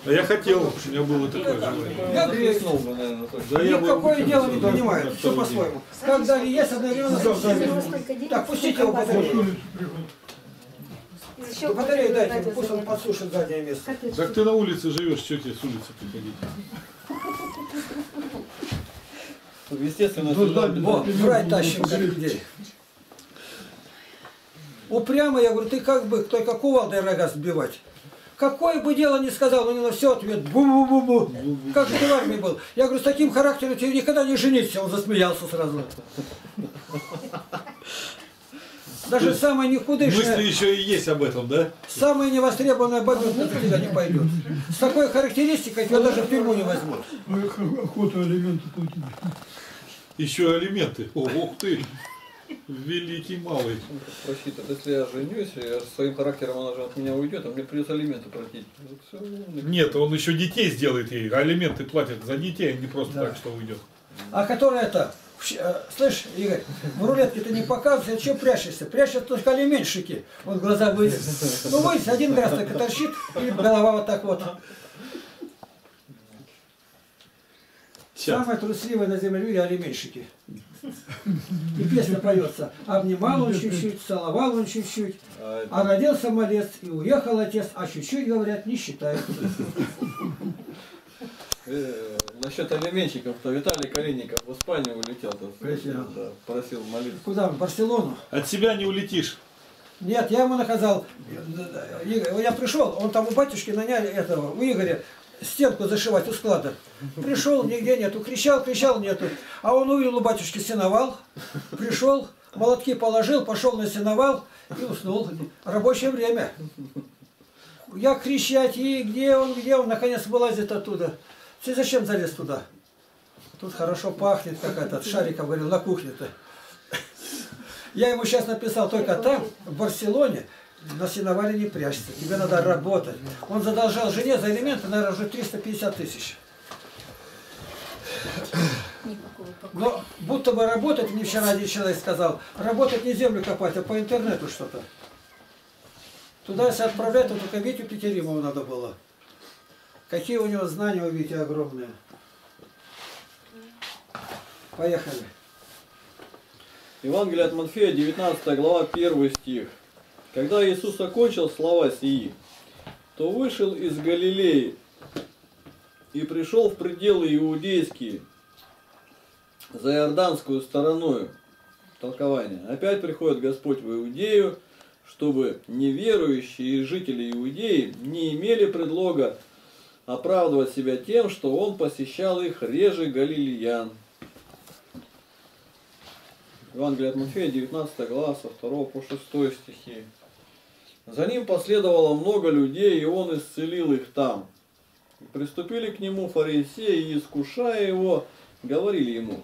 А я хотел, у меня было такое желание. Я греюсь. Захлестнул бы, наверное. Да я Никакое дело не да, Все по-своему. Когда есть одновременно, Так, пустите его батарею. Еще Батарею дайте пусть он подсушит заднее место. Так ты на улице живешь, что тебе с улицы приходить? Естественно, Ну, сюда Во, брать тащим как людей. Упрямо, я говорю, ты как бы, только кувалдой рога сбивать. Какое бы дело ни сказал, у него все ответ бу-бу-бу-бу. Как же ты в армии был? Я говорю, с таким характером тебе никогда не жениться. Он засмеялся сразу. Даже самая Мысли никудышная, еще и есть об этом, да? самая невостребованная бабенка тебя не пойдет. С такой характеристикой тебя даже в тюрьму не возьмут. Охоту алименты платить. Еще алименты. О, ух ты! Великий малый. просчитывать. Если я женюсь, я своим характером она же от меня уйдет, а мне придется алименты платить. Всё, умный. Нет, он еще детей сделает ей. а Алименты платят за детей, а не просто Да. так, что уйдет. А которая это, э, слышь, Игорь, в рулетке ты не показываешь, а что прячешься? Прячешь только алименщики. Вот глаза вылез. Ну вылез, один раз так и торчит, и голова вот так вот. Сейчас. Самые трусливые на земле люди алименщики. И песня поется. Обнимал он чуть-чуть, целовал он чуть-чуть. А родился малец, и уехал отец, а чуть-чуть, говорят, не считают. Э, насчет алименщиков, то Виталий Калиников в Испанию улетел. то Просил. да, просил молиться. Куда? В Барселону? От себя не улетишь. Нет, я ему наказал. Я пришел, он там у батюшки наняли этого, у Игоря, стенку зашивать у склада. Пришел, нигде нету. Кричал, кричал, нету. А он увидел у батюшки сеновал, пришел, молотки положил, пошел на сеновал и уснул. Рабочее время. Я кричать, и где он, где он, наконец вылазит оттуда. Ты зачем залез туда? Тут хорошо пахнет, как этот Шариков говорил, на кухне-то. Я ему сейчас написал, только там, в Барселоне, на сеновале не прячься, тебе надо работать. Он задолжал жене за элементы, наверное, уже 350 тысяч. Но будто бы работать, мне вчера один человек сказал, работать не землю копать, а по интернету что-то. Туда если отправлять, то только Витю Петеримову надо было. Какие у него знания у Вити огромные. Поехали. Евангелие от Матфея, 19 глава, 1 стих. Когда Иисус окончил слова сии, то вышел из Галилеи и пришел в пределы иудейские, за Иорданскую стороною. Толкование. Опять приходит Господь в Иудею, чтобы неверующие жители Иудеи не имели предлога оправдывать себя тем, что Он посещал их реже галилеян. Евангелие от Матфея, 19 глава, со 2 по 6 стихи. За ним последовало много людей, и он исцелил их там. Приступили к нему фарисеи, и, искушая его, говорили ему,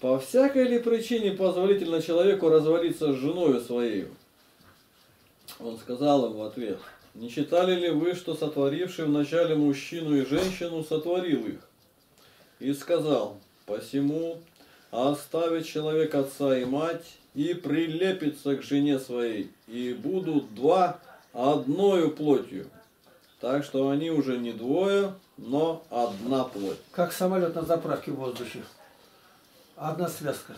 «По всякой ли причине позволительно человеку разводиться с женою своей?» Он сказал им в ответ, «Не читали ли вы, что сотворивший вначале мужчину и женщину сотворил их?» И сказал, «Посему оставит человек отца и мать, и прилепится к жене своей, и будут два одною плотью. Так что они уже не двое, но одна плоть. Как самолет на заправке в воздухе. Одна связка.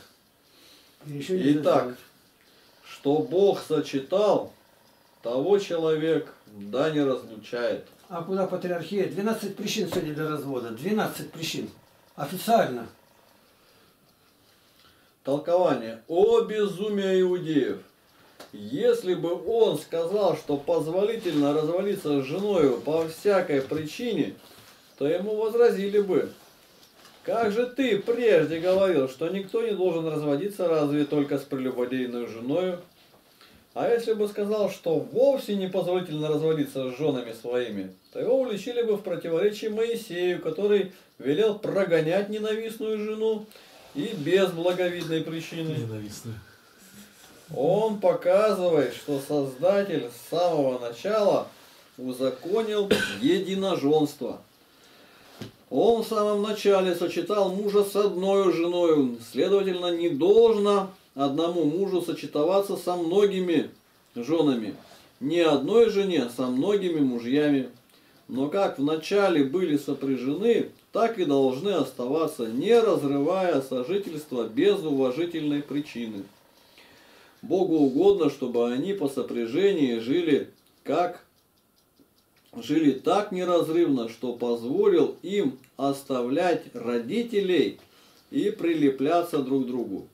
И Итак, что Бог сочетал, того человек да не разлучает. А куда патриархия? 12 причин сегодня для развода. 12 причин. Официально. Толкование. О безумие иудеев! Если бы он сказал, что позволительно развалиться с женою по всякой причине, то ему возразили бы. Как же ты прежде говорил, что никто не должен разводиться разве только с прелюбодейной женою? А если бы сказал, что вовсе не позволительно разводиться с женами своими, то его уличили бы в противоречии Моисею, который велел прогонять ненавистную жену и без благовидной причины. Ненавистную. Он показывает, что Создатель с самого начала узаконил единоженство. Он в самом начале сочетал мужа с одной женой, следовательно, не должно одному мужу сочетоваться со многими женами. Не одной жене, со многими мужьями. Но как вначале были сопряжены, так и должны оставаться, не разрывая сожительство без уважительной причины. Богу угодно, чтобы они по сопряжении жили как жили так неразрывно, что позволил им оставлять родителей и прилепляться друг к другу.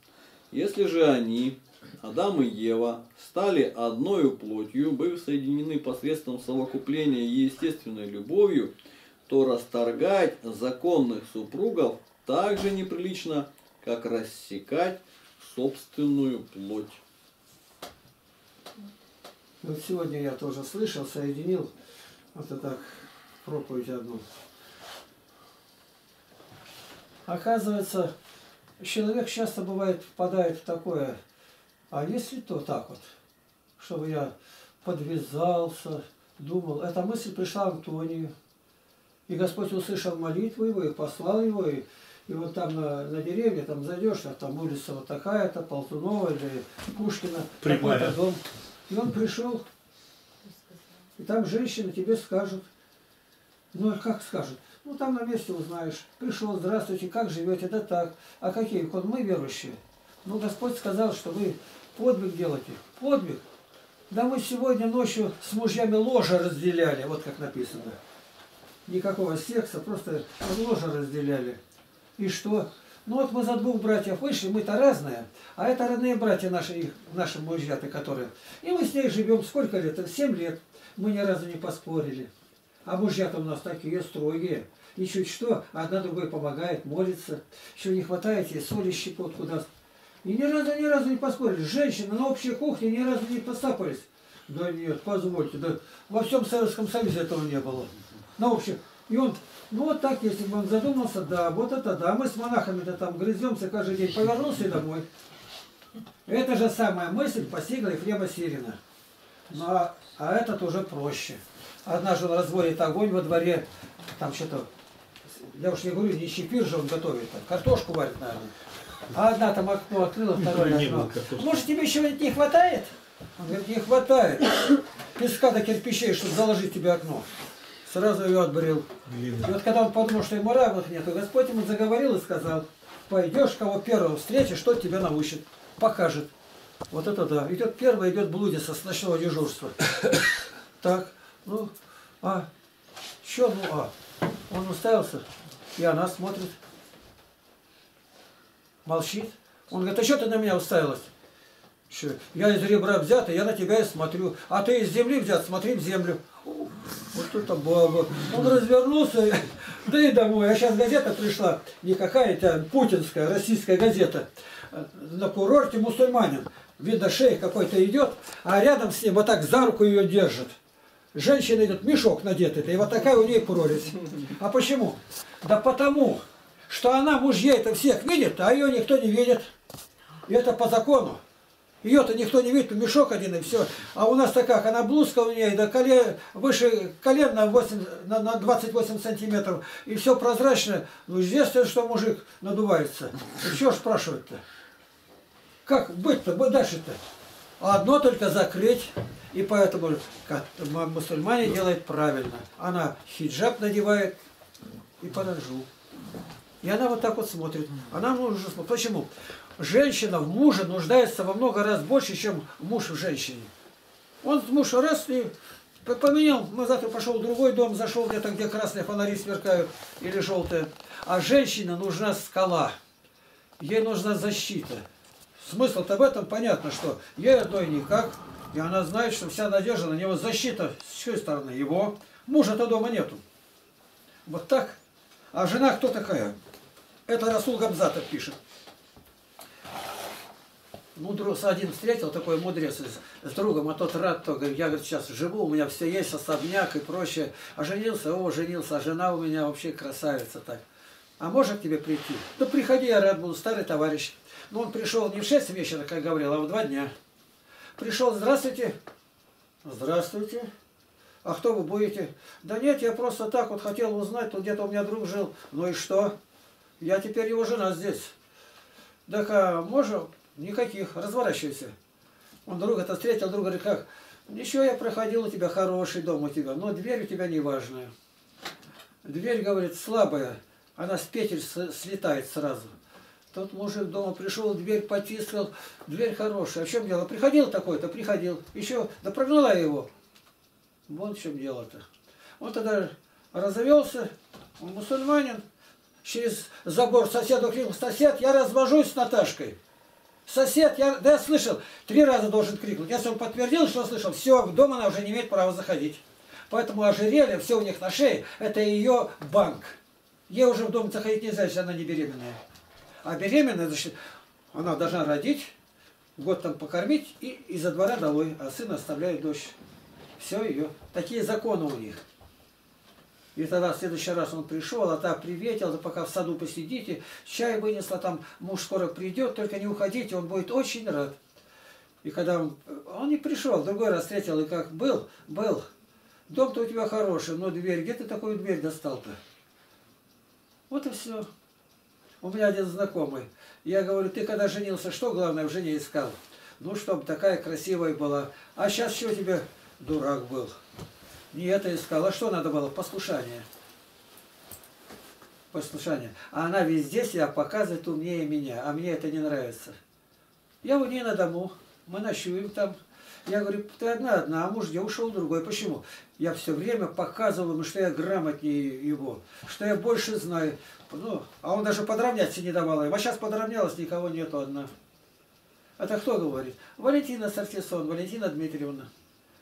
Если же они, Адам и Ева, стали одною плотью, быв соединены посредством совокупления естественной любовью, то расторгать законных супругов так же неприлично, как рассекать собственную плоть. Вот сегодня я тоже слышал, соединил вот это так проповедь одну. Оказывается, человек часто бывает впадает в такое, а если то так вот, чтобы я подвязался, думал, эта мысль пришла Антонию, и Господь услышал молитву его, и послал его, и, и вот там на, на деревне, там зайдешь, а там улица вот такая-то, Полтунова или Пушкина, такой-то дом. И он пришел, и там женщины тебе скажут, ну как скажут? Ну там на месте узнаешь. Пришел, здравствуйте, как живете? Да так. А какие? Вот мы верующие. Ну Господь сказал, что вы подвиг делаете. Подвиг. Да мы сегодня ночью с мужьями ложа разделяли, вот как написано. Никакого секса, просто ложа разделяли. И что? Ну вот мы за двух братьев вышли, мы-то разные, а это родные братья наши, их, наши мужья-то, которые. И мы с ней живем сколько лет? Семь лет. Мы ни разу не поспорили. А мужья-то у нас такие строгие. И чуть что, одна другой помогает, молится. Еще не хватает ей соли щепотку даст. И ни разу, ни разу не поспорили. Женщины на общей кухне ни разу не постапались. Да нет, позвольте, да во всем Советском Союзе этого не было. На общей. И он, ну вот так, если бы он задумался, да, вот это да, мы с монахами-то там грыземся каждый день, повернулся и домой. Это же самая мысль постигла Ефрема Сирина. Ну, а, а этот уже проще. Однажды он разводит огонь во дворе, там что-то, я уж не говорю, не щепир же он готовит, там, картошку варит, наверное. А одна там окно открыла, второе Не окно. Может, тебе чего-нибудь не хватает? Он говорит, не хватает. Песка до кирпичей, чтобы заложить тебе окно. Сразу ее отбрил. И вот когда он подумал, что ему равных нет, то Господь ему заговорил и сказал, пойдешь, кого первого встретишь, тот тебя научит, покажет. Вот это да. Идет первый, идет блудица с ночного дежурства. Так, ну, а, что, ну, а? Он уставился, и она смотрит, молчит. Он говорит, а что ты на меня уставилась? Что, я из ребра взят, и я на тебя и смотрю. А ты из земли взят, смотри в землю. О, Вот это баба. Он развернулся, да и домой. А сейчас газета пришла, не какая-то путинская, российская газета. На курорте мусульманин. Видно, шейх какой-то идет, а рядом с ним вот так за руку ее держит. Женщина идет, мешок надетый, и вот такая у нее прорезь. А почему? Да потому, что она мужьей-то всех видит, а ее никто не видит. И это по закону. Ее-то никто не видит, мешок один и все. А у нас-то как, она блузка у нее до колен, выше колен на, 8, на, на 28 сантиметров, и все прозрачно. Ну, известно, что мужик надувается. И что ж спрашивать-то? Как быть-то, быть дальше-то? Одно только закрыть. И поэтому мусульмане делают правильно. Она хиджаб надевает и подожжу. И она вот так вот смотрит. Она нужно. Почему? Женщина в муже нуждается во много раз больше, чем муж в женщине. Он муж раз и поменял, мы завтра пошел в другой дом, зашел где-то, где красные фонари сверкают или желтые. А женщине нужна скала. Ей нужна защита. Смысл-то в этом понятно, что ей одной никак, и она знает, что вся надежда на него защита с чьей стороны? Его. Мужа-то дома нету. Вот так. А жена кто такая? Это Расул Гамзатов пишет. Мудрец один встретил, такой мудрец с, с другом, а тот рад, то говорит, я говорит, сейчас живу, у меня все есть, особняк и прочее. А женился, о, женился, а жена у меня вообще красавица так. А может к тебе прийти? Да приходи, я рад буду, старый товарищ. Но он пришел не в 6 вечера, как говорил, а в 2 дня. Пришел, здравствуйте. Здравствуйте. А кто вы будете? Да нет, я просто так вот хотел узнать, тут где-то у меня друг жил. Ну и что? Я теперь его жена здесь. Так а можем? Никаких, разворачивайся. Он друга это встретил, друг говорит, как? Ничего, я проходил, у тебя хороший дом у тебя, но дверь у тебя неважная. Дверь, говорит, слабая, она с петель слетает сразу. Тот мужик дома пришел, дверь потискал, дверь хорошая. А в чем дело? Приходил такой-то, приходил. Еще, да прогнала его. Вот в чем дело-то. Он тогда разовелся, он мусульманин, через забор соседу крикнул, сосед, я развожусь с Наташкой. Сосед, я, да я слышал, три раза должен крикнуть. Если он подтвердил, что слышал, все, в дом она уже не имеет права заходить. Поэтому ожерелье, все у них на шее, это ее банк. Ей уже в дом заходить нельзя, если она не беременная. А беременная, значит, она должна родить, год там покормить и из-за двора долой, а сына оставляет дочь. Все ее. Такие законы у них. И тогда в следующий раз он пришел, а та приветил, да пока в саду посидите, чай вынесла, там муж скоро придет, только не уходите, он будет очень рад. И когда он, он не пришел, другой раз встретил, и как был, был. Дом-то у тебя хороший, но дверь, где ты такую дверь достал-то? Вот и все. У меня один знакомый. Я говорю, ты когда женился, что главное в жене искал? Ну, чтобы такая красивая была. А сейчас что тебе дурак был? Не это искал. А что надо было? Послушание. Послушание. А она везде себя показывает умнее меня, а мне это не нравится. Я у нее на дому, мы ночуем там. Я говорю, ты одна одна, а муж где ушел другой. Почему? Я все время показывал ему, что я грамотнее его, что я больше знаю. Ну, а он даже подравняться не давал им. А сейчас подравнялась, никого нету одна. Это кто говорит? Валентина Сартисон, Валентина Дмитриевна.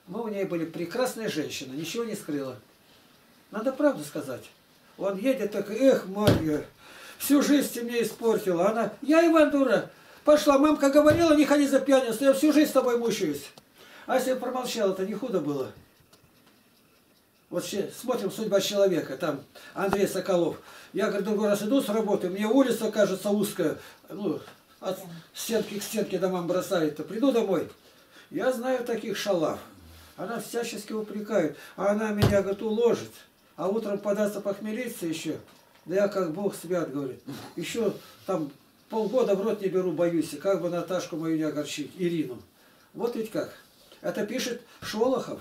Мы у ней были прекрасные женщины, ничего не скрыла. Надо правду сказать. Он едет так, эх, Марья, всю жизнь ты мне испортила. Она, я Иван дура, пошла, мамка говорила, не ходи за пьяницей, я всю жизнь с тобой мучаюсь. А если я промолчал, это не худо было. Вот ще- смотрим «Судьба человека», там Андрей Соколов. Я, говорю, другой раз иду с работы, мне улица кажется узкая, ну, от стенки к стенке домам бросает. Приду домой, я знаю таких шалав. Она всячески упрекает, а она меня, говорит, уложит. А утром податься похмелиться еще. Да я как Бог свят, говорит. Еще там полгода в рот не беру, боюсь, как бы Наташку мою не огорчить, Ирину. Вот ведь как. Это пишет Шолохов.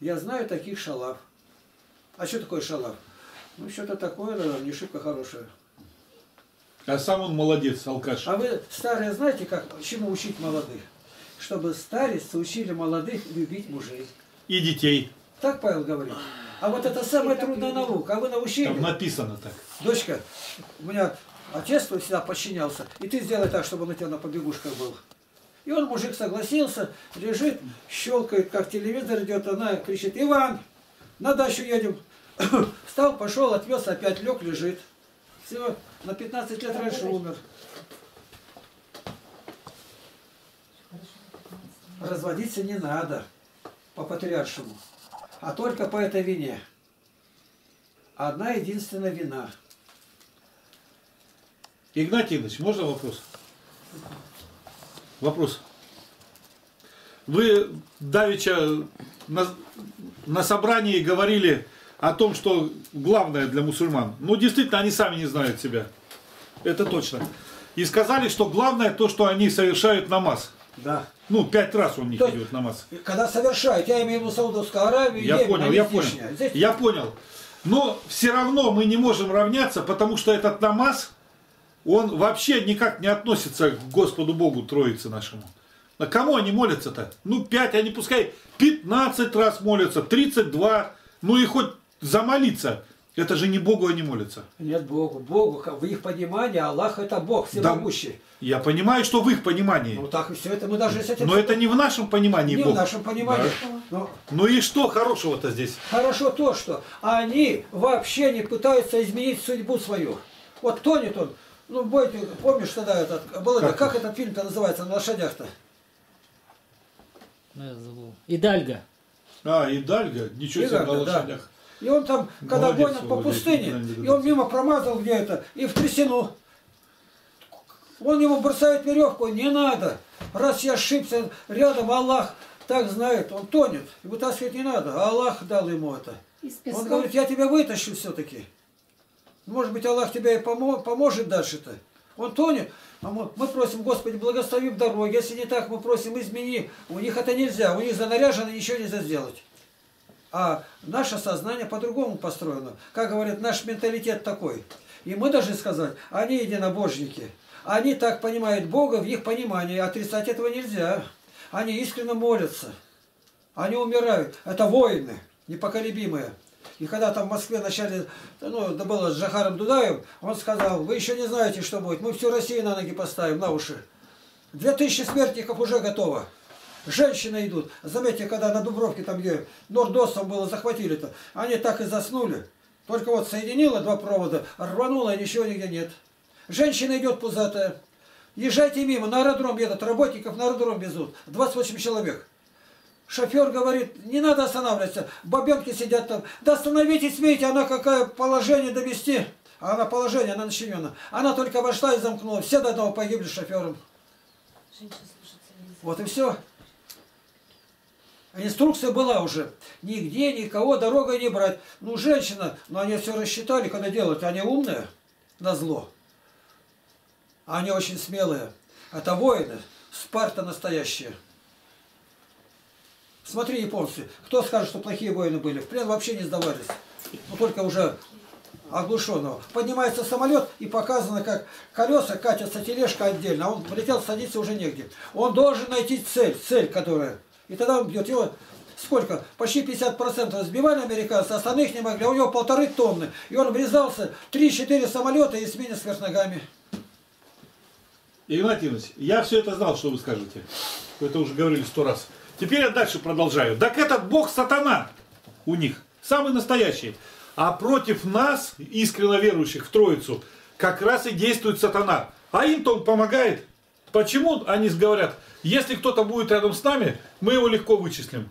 Я знаю таких шалав. А что такое шалав? Ну, что-то такое, наверное, не шибко хорошее. А сам он молодец, алкаш. А вы, старые, знаете, как, чему учить молодых? Чтобы старицы учили молодых любить мужей. И детей. Так Павел говорит. А вот это самая трудная наука. А вы научили? Там написано так. Дочка, у меня отец твой всегда подчинялся, и ты сделай так, чтобы он у тебя на побегушках был. И он, мужик, согласился, лежит, щелкает, как телевизор идет, она кричит, Иван, на дачу едем. Встал, пошел, отвез, опять лег, лежит. Все, на 15 лет раньше умер. Разводиться не надо по патриаршему, а только по этой вине. Одна единственная вина. Игнатий Иванович, можно вопрос? Вопрос. Вы давеча на, на собрании говорили о том, что главное для мусульман. Ну, действительно, они сами не знают себя. Это точно. И сказали, что главное то, что они совершают намаз. Да. Ну, пять раз он не То- идет намаз. Когда совершают, я имею в виду Саудовскую Аравию, Я Йемен, понял, я понял. Здесь Я понял. Но все равно мы не можем равняться, потому что этот намаз, он вообще никак не относится к Господу Богу Троице нашему. На кому они молятся-то? Ну, пять, они пускай 15 раз молятся, 32, ну и хоть замолиться. Это же не Богу они молятся. Нет Богу. Богу, в их понимании, Аллах это Бог, всемогущий. Я понимаю, что в их понимании. Ну так и все это мы даже с этим... Но это не в нашем понимании не Бог. в нашем понимании. Но Ну и что хорошего-то здесь? хорошо то, что они вообще не пытаются изменить судьбу свою. Вот тонет он. Ну, бой, ты помнишь тогда этот... Володя, Как? как, этот фильм-то называется на лошадях-то? Ну, я забыл. Идальга. А, и Дальга, ничего себе на Идальга, да. лошадях. И он там, когда Молодец, гонят по пустыне, и он мимо промазал где-то, и в трясину. Он ему бросает веревку, не надо. Раз я ошибся рядом, Аллах так знает, он тонет. И вытаскивать не надо. А Аллах дал ему это. Он говорит, я тебя вытащу все-таки. Может быть, Аллах тебе и помо- поможет дальше-то. Он тонет. А мы, мы просим, Господи, благослови в дороге. Если не так, мы просим, измени. У них это нельзя. У них занаряжено, ничего нельзя сделать. А наше сознание по-другому построено. Как говорят, наш менталитет такой. И мы должны сказать, они единобожники. Они так понимают Бога в их понимании. Отрицать этого нельзя. Они искренне молятся. Они умирают. Это воины, непоколебимые. И когда там в Москве начали, ну, это было с Жахаром Дудаевым, он сказал, вы еще не знаете, что будет. Мы всю Россию на ноги поставим, на уши. Две тысячи смертников уже готово. Женщины идут. Заметьте, когда на Дубровке, там где Нордосом было, захватили-то, они так и заснули. Только вот соединила два провода, рванула, и ничего нигде нет. Женщина идет пузатая. Езжайте мимо, на аэродром едут, работников на аэродром везут. 28 человек. Шофер говорит, не надо останавливаться. Бабенки сидят там. Да остановитесь, видите, она какое положение довести. А она положение, она начинена. Она только вошла и замкнула. Все до одного погибли шофером. Вот и все. Инструкция была уже. Нигде никого дорогой не брать. Ну, женщина, но они все рассчитали, когда делают. Они умные, на зло. Они очень смелые. Это воины. Спарта настоящая. Смотри, японцы. Кто скажет, что плохие воины были? В плен вообще не сдавались. Ну, только уже оглушенного. Поднимается самолет и показано, как колеса катятся, тележка отдельно. А он полетел, садиться уже негде. Он должен найти цель, цель, которая... И тогда он бьет его сколько? Почти 50% сбивали американцы, остальных не могли. А у него полторы тонны. И он врезался 3-4 самолета и смене сверх ногами. Игнатий я все это знал, что вы скажете. Вы это уже говорили сто раз. Теперь я дальше продолжаю. Так этот бог сатана у них, самый настоящий. А против нас, искренне верующих в Троицу, как раз и действует сатана. А им-то он помогает. Почему они говорят, если кто-то будет рядом с нами, мы его легко вычислим.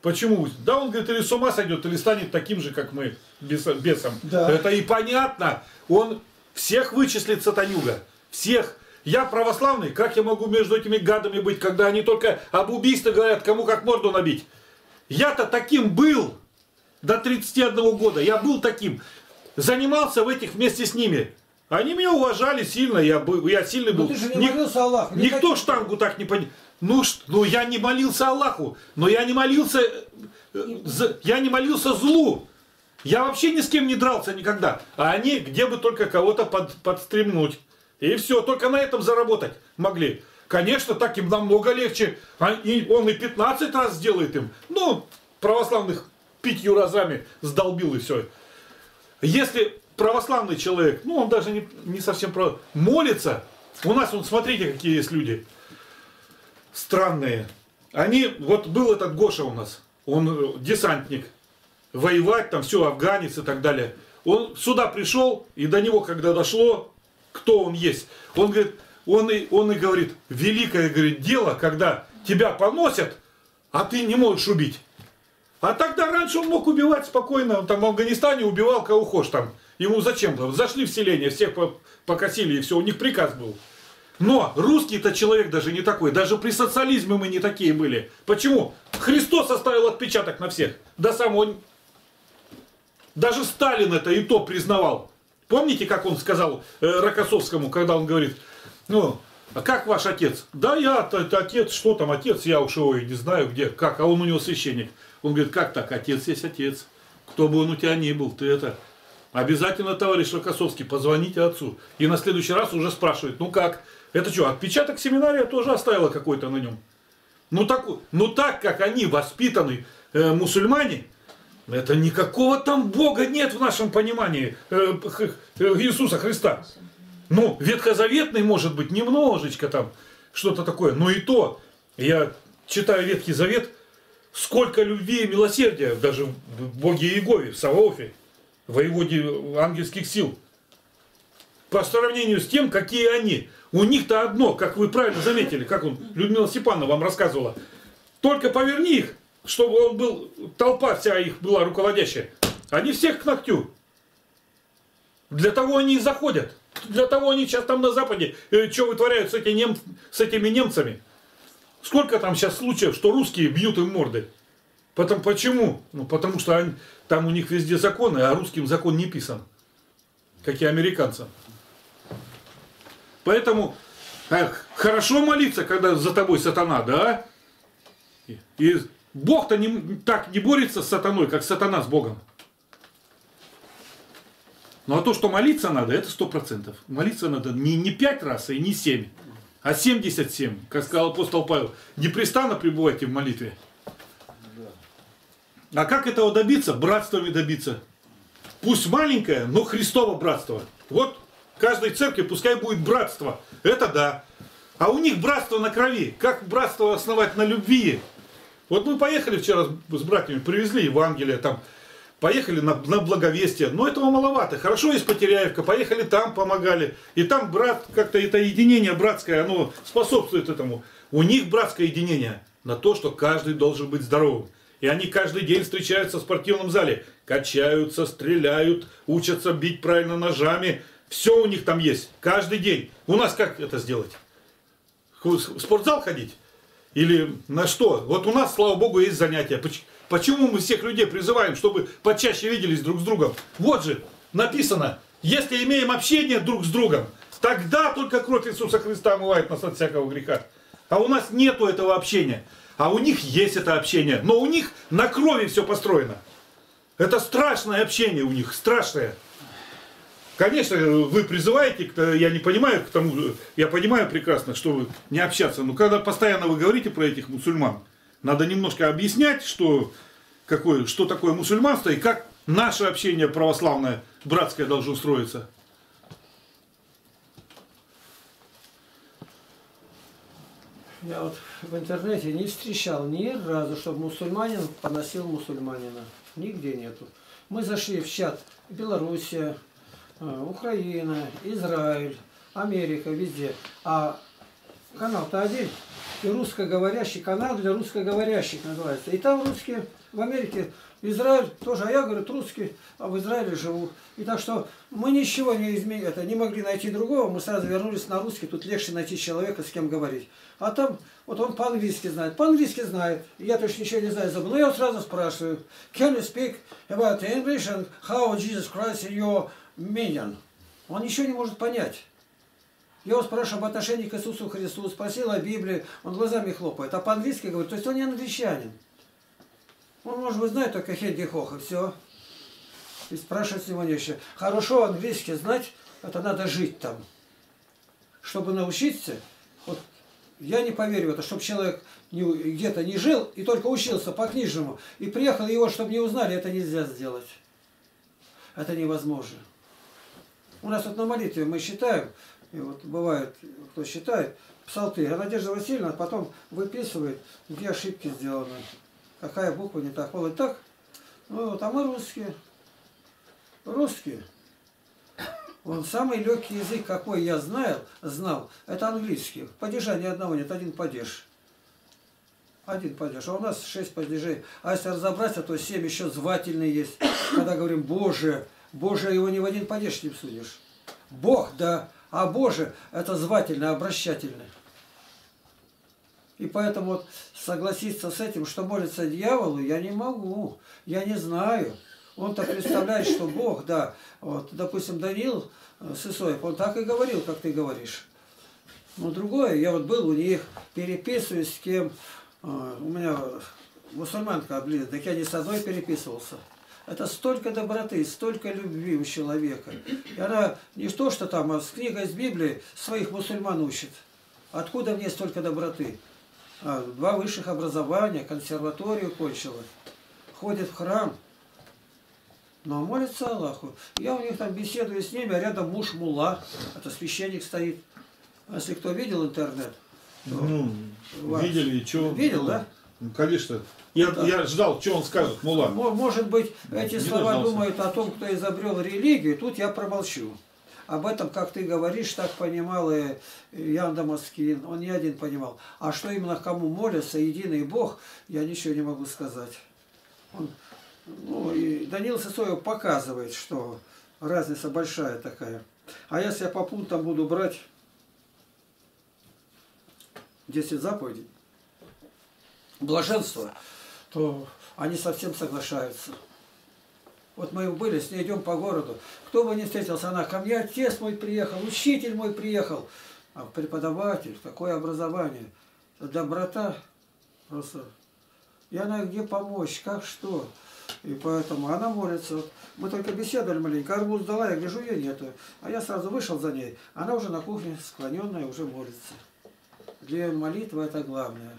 Почему? Да он, говорит, или с ума сойдет, или станет таким же, как мы, бес- бесом. Да. Это и понятно. Он всех вычислит сатанюга. Всех. Я православный, как я могу между этими гадами быть, когда они только об убийстве говорят, кому как морду набить? Я-то таким был до 31 года. Я был таким. Занимался в этих вместе с ними. Они меня уважали сильно, я, был, я сильный был. Ну ты же не Ник- молился Аллаху. Никто штангу так не понял. Ну, ну я не молился Аллаху, но я не молился, э, я не молился злу. Я вообще ни с кем не дрался никогда. А они где бы только кого-то под, подстремнуть. И все, только на этом заработать могли. Конечно, так им намного легче. А он и 15 раз сделает им. Ну, православных пятью разами сдолбил и все. Если православный человек, ну он даже не, не совсем прав, молится, у нас, вот смотрите, какие есть люди странные. Они, вот был этот Гоша у нас, он э, десантник, воевать там, все, афганец и так далее. Он сюда пришел, и до него, когда дошло, кто он есть, он говорит, он и, он и говорит, великое, говорит, дело, когда тебя поносят, а ты не можешь убить. А тогда раньше он мог убивать спокойно, он там в Афганистане убивал кого хочешь там. Ему зачем? Зашли в селение, всех по- покосили и все, у них приказ был. Но русский-то человек даже не такой, даже при социализме мы не такие были. Почему? Христос оставил отпечаток на всех. До самого... Даже Сталин это и то признавал. Помните, как он сказал э, Рокоссовскому, когда он говорит, ну, а как ваш отец? Да я, т- отец, что там отец, я уж его и не знаю где, как, а он у него священник. Он говорит, как так, отец есть отец. Кто бы он у тебя ни был, ты это... Обязательно, товарищ Рокоссовский, позвоните отцу. И на следующий раз уже спрашивает, ну как? Это что, отпечаток семинария тоже оставила какой-то на нем? Ну так, ну так как они воспитаны э, мусульмане, это никакого там Бога нет в нашем понимании э, э, Иисуса Христа. Ну, ветхозаветный может быть немножечко там что-то такое, но и то, я читаю Ветхий Завет, сколько любви и милосердия даже в Боге Иегове, в Саваофе, воеводе ангельских сил. По сравнению с тем, какие они. У них-то одно, как вы правильно заметили, как он, Людмила Степановна вам рассказывала. Только поверни их, чтобы он был, толпа вся их была руководящая. Они всех к ногтю. Для того они и заходят. Для того они сейчас там на Западе, что вытворяют с, эти нем- с этими немцами. Сколько там сейчас случаев, что русские бьют им морды? Потом, почему? Ну, потому что они- там у них везде законы, а русским закон не писан. Как и американцам. Поэтому эх, хорошо молиться, когда за тобой сатана, да? И Бог-то не, так не борется с сатаной, как сатана с Богом. Ну а то, что молиться надо, это сто процентов. Молиться надо не, не пять раз и не семь, а 77, как сказал апостол Павел. Непрестанно пребывайте в молитве. А как этого добиться? Братствами добиться. Пусть маленькое, но Христово братство. Вот каждой церкви пускай будет братство. Это да. А у них братство на крови. Как братство основать на любви? Вот мы поехали вчера с братьями, привезли Евангелие там. Поехали на, на благовестие. Но этого маловато. Хорошо есть Потеряевка. Поехали там, помогали. И там брат, как-то это единение братское, оно способствует этому. У них братское единение на то, что каждый должен быть здоровым. И они каждый день встречаются в спортивном зале. Качаются, стреляют, учатся бить правильно ножами. Все у них там есть. Каждый день. У нас как это сделать? В спортзал ходить? Или на что? Вот у нас, слава богу, есть занятия. Поч- Почему мы всех людей призываем, чтобы почаще виделись друг с другом? Вот же написано, если имеем общение друг с другом, тогда только кровь Иисуса Христа омывает нас от всякого греха. А у нас нету этого общения. А у них есть это общение. Но у них на крови все построено. Это страшное общение у них, страшное. Конечно, вы призываете, я не понимаю, к тому, я понимаю прекрасно, что не общаться, но когда постоянно вы говорите про этих мусульман, надо немножко объяснять, что, какое, что такое мусульманство и как наше общение православное, братское должно строиться. Я вот в интернете не встречал ни разу, чтобы мусульманин поносил мусульманина. Нигде нету. Мы зашли в чат Белоруссия, Украина, Израиль, Америка, везде. А канал-то один. И русскоговорящий канал для русскоговорящих называется. И там русские, в Америке, Израиль тоже, а я, говорю, русский, а в Израиле живу. И так что мы ничего не изменили, это не могли найти другого, мы сразу вернулись на русский, тут легче найти человека, с кем говорить. А там, вот он по-английски знает, по-английски знает, я точно ничего не знаю, забыл. Я сразу спрашиваю, can you speak about English and how Jesus Christ is your minion? Он ничего не может понять. Я его спрашиваю об отношении к Иисусу Христу, спросил о Библии, он глазами хлопает, а по-английски говорит, то есть он не англичанин. Он, может быть, знает только Хедди Хох, и все. И спрашивать его еще. Хорошо английский знать, это надо жить там. Чтобы научиться, вот я не поверю в это, чтобы человек где-то не жил и только учился по-книжному, и приехал его, чтобы не узнали, это нельзя сделать. Это невозможно. У нас вот на молитве мы считаем, и вот бывает, кто считает, псалты, а Надежда Васильевна потом выписывает, где ошибки сделаны, какая буква не так. Вот так, ну вот, а мы русские. Русские. Он самый легкий язык, какой я знал, знал, это английский. Падежа ни одного нет, один падеж. Один падеж. А у нас шесть падежей. А если разобраться, то семь еще звательные есть. Когда говорим Боже, Боже его ни в один падеж не всунешь. Бог, да, а Боже это звательное, обращательное. И поэтому вот согласиться с этим, что молится дьяволу, я не могу. Я не знаю. Он-то представляет, что Бог, да, вот, допустим, Даниил э, Сысоев, он так и говорил, как ты говоришь. Но другое, я вот был у них, переписываюсь с кем, э, у меня мусульманка блин, так я не с одной переписывался. Это столько доброты, столько любви у человека. И она не то, что там, а с книгой из Библии своих мусульман учит. Откуда мне столько доброты? А, два высших образования, консерваторию кончила. Ходит в храм, но молится Аллаху. Я у них там беседую с ними, а рядом муж мула, это священник стоит. А Если кто видел интернет, то Ну, Вас. видели, что... Видел, да? Ну, конечно. Я, Да. я ждал, что он скажет, Мула. Мо- Может быть, эти Не слова дождался. думают о том, кто изобрел религию, тут я промолчу. Об этом, как ты говоришь, так понимал и Ян Дамаскин, он не один понимал. А что именно кому молятся, единый Бог, я ничего не могу сказать. Он, ну, и Данил Сысоев показывает, что разница большая такая. А если я по пунктам буду брать 10 заповедей, блаженство, то они совсем соглашаются. Вот мы были, с ней идем по городу. Кто бы ни встретился, она ко мне, отец мой приехал, учитель мой приехал. А преподаватель, какое образование, доброта просто. И она где помочь, как что. И поэтому она молится. Мы только беседовали маленько, арбуз дала, я гляжу, ее нету. А я сразу вышел за ней. Она уже на кухне склоненная, уже молится. Для молитвы это главное.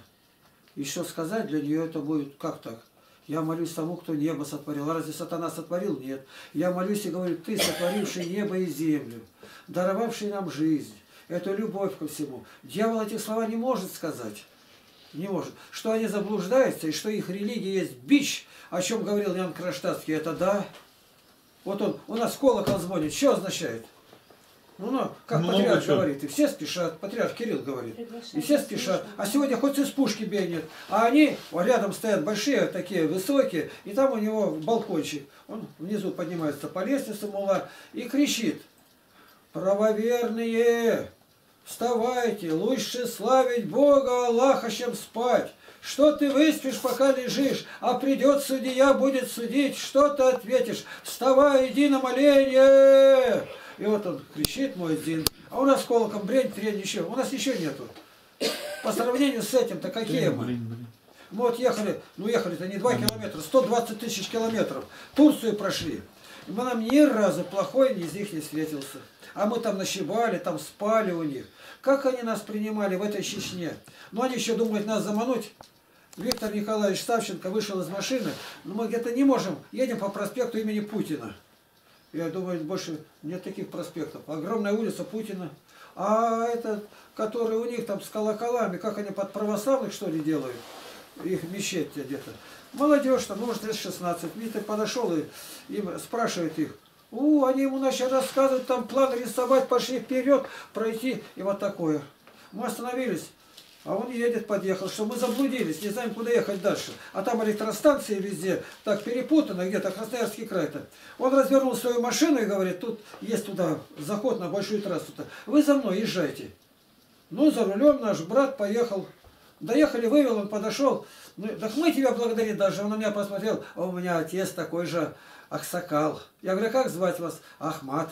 Что сказать для нее это будет как так? Я молюсь тому, кто небо сотворил. А разве сатана сотворил? Нет. Я молюсь и говорю, ты сотворивший небо и землю, даровавший нам жизнь, эту любовь ко всему. Дьявол эти слова не может сказать. Не может. Что они заблуждаются, и что их религия есть бич, о чем говорил Ян Кронштадтский, это да. Вот он, у нас колокол звонит, что означает? Ну, ну, как Много патриарх чего. говорит, и все спешат, патриарх Кирилл говорит, и все спешат. А сегодня хоть из пушки бей нет. А они, рядом стоят большие, такие высокие, и там у него балкончик. Он внизу поднимается по лестнице, мула, и кричит, правоверные, вставайте, лучше славить Бога Аллаха, чем спать. Что ты выспишь, пока лежишь, а придет судья, будет судить, что ты ответишь? Вставай, иди на моление! И вот он кричит, мой Зин. А у нас колоком брень, трень, ничего. У нас ничего нету. По сравнению с этим-то какие мы? Блин, блин. Мы вот ехали, ну ехали-то не 2 километра, 120 тысяч километров. Турцию прошли. И мы нам ни разу плохой ни из них не встретился. А мы там ночевали, там спали у них. Как они нас принимали в этой Чечне? Ну, они еще думают нас замануть. Виктор Николаевич Савченко вышел из машины, но мы где-то не можем, едем по проспекту имени Путина. Я думаю, больше нет таких проспектов. Огромная улица Путина. А этот, который у них там с колоколами, как они под православных что ли делают? Их мечеть где-то. Молодежь там, может, лет 16. Витя подошел и им спрашивает их. У, они ему начали рассказывать, там план рисовать, пошли вперед, пройти. И вот такое. Мы остановились. А он едет, подъехал, что мы заблудились, не знаем, куда ехать дальше. А там электростанции везде, так перепутано, где-то Красноярский край-то. Он развернул свою машину и говорит, тут есть туда заход на большую трассу-то. Вы за мной езжайте. Ну, за рулем наш брат поехал. Доехали, вывел, он подошел. Ну, так мы тебя благодарим даже. Он на меня посмотрел, а у меня отец такой же Аксакал. Я говорю, как звать вас? Ахмат.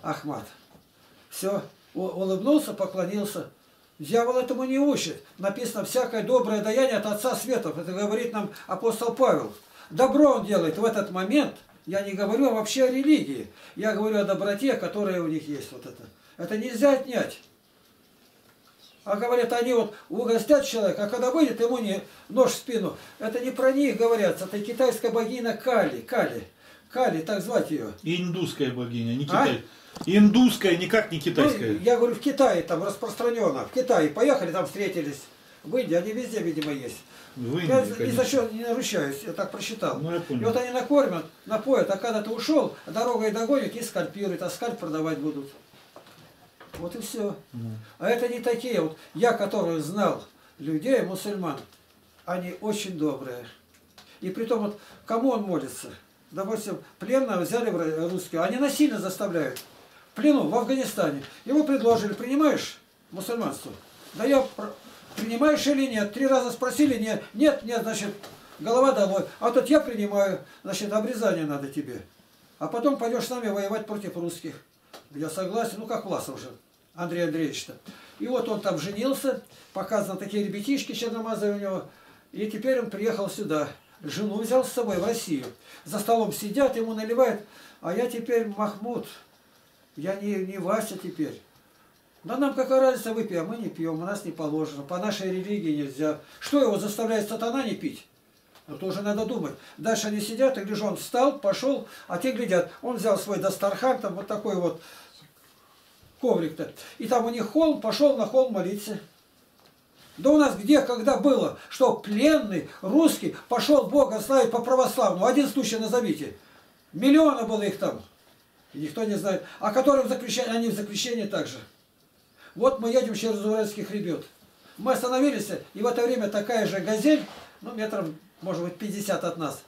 Ахмат. Все, улыбнулся, поклонился. Дьявол этому не учит. Написано, всякое доброе даяние от Отца Светов. Это говорит нам апостол Павел. Добро он делает в этот момент. Я не говорю вообще о религии. Я говорю о доброте, которая у них есть. Вот это. Это нельзя отнять. А говорят, они вот угостят человека, а когда выйдет ему не нож в спину, это не про них говорят, это китайская богиня Кали. Кали. Кали, так звать ее. Индусская богиня, не китайская. А? Индусская, никак не китайская. Ну, я говорю, в Китае там распространено. В Китае поехали, там встретились. В Индии, они везде, видимо, есть. В Индии, я конечно. ни за что не нарушаюсь, я так просчитал. Ну, я понял. И вот они накормят, напоят, а когда ты ушел, дорогой догонят и скальпируют, а скальп продавать будут. Вот и все. Ну. А это не такие вот, я, который знал людей, мусульман, они очень добрые. И при том вот, кому он молится? Допустим, пленного взяли русские, они насильно заставляют плену в Афганистане. Ему предложили, принимаешь мусульманство? Да я принимаешь или нет? Три раза спросили, нет, нет, нет, значит, голова долой. А тут я принимаю, значит, обрезание надо тебе. А потом пойдешь с нами воевать против русских. Я согласен, ну как Власов уже, Андрей Андреевич-то. И вот он там женился, показаны такие ребятишки черномазые у него. И теперь он приехал сюда. Жену взял с собой в Россию. За столом сидят, ему наливают. А я теперь Махмуд, я не, не Вася теперь. Да нам какая разница, выпьем, а мы не пьем, у нас не положено. По нашей религии нельзя. Что его заставляет сатана не пить? Ну, тоже надо думать. Дальше они сидят, и гляжу, он встал, пошел, а те глядят. Он взял свой Дастархан, там вот такой вот коврик-то. И там у них холм, пошел на холм молиться. Да у нас где, когда было, что пленный русский пошел Бога славить по православному? Один случай назовите. Миллиона было их там. И никто не знает. А которые в заключении, они в заключении также. Вот мы едем через Уральский хребет. Мы остановились, и в это время такая же газель, ну, метров, может быть, 50 от нас.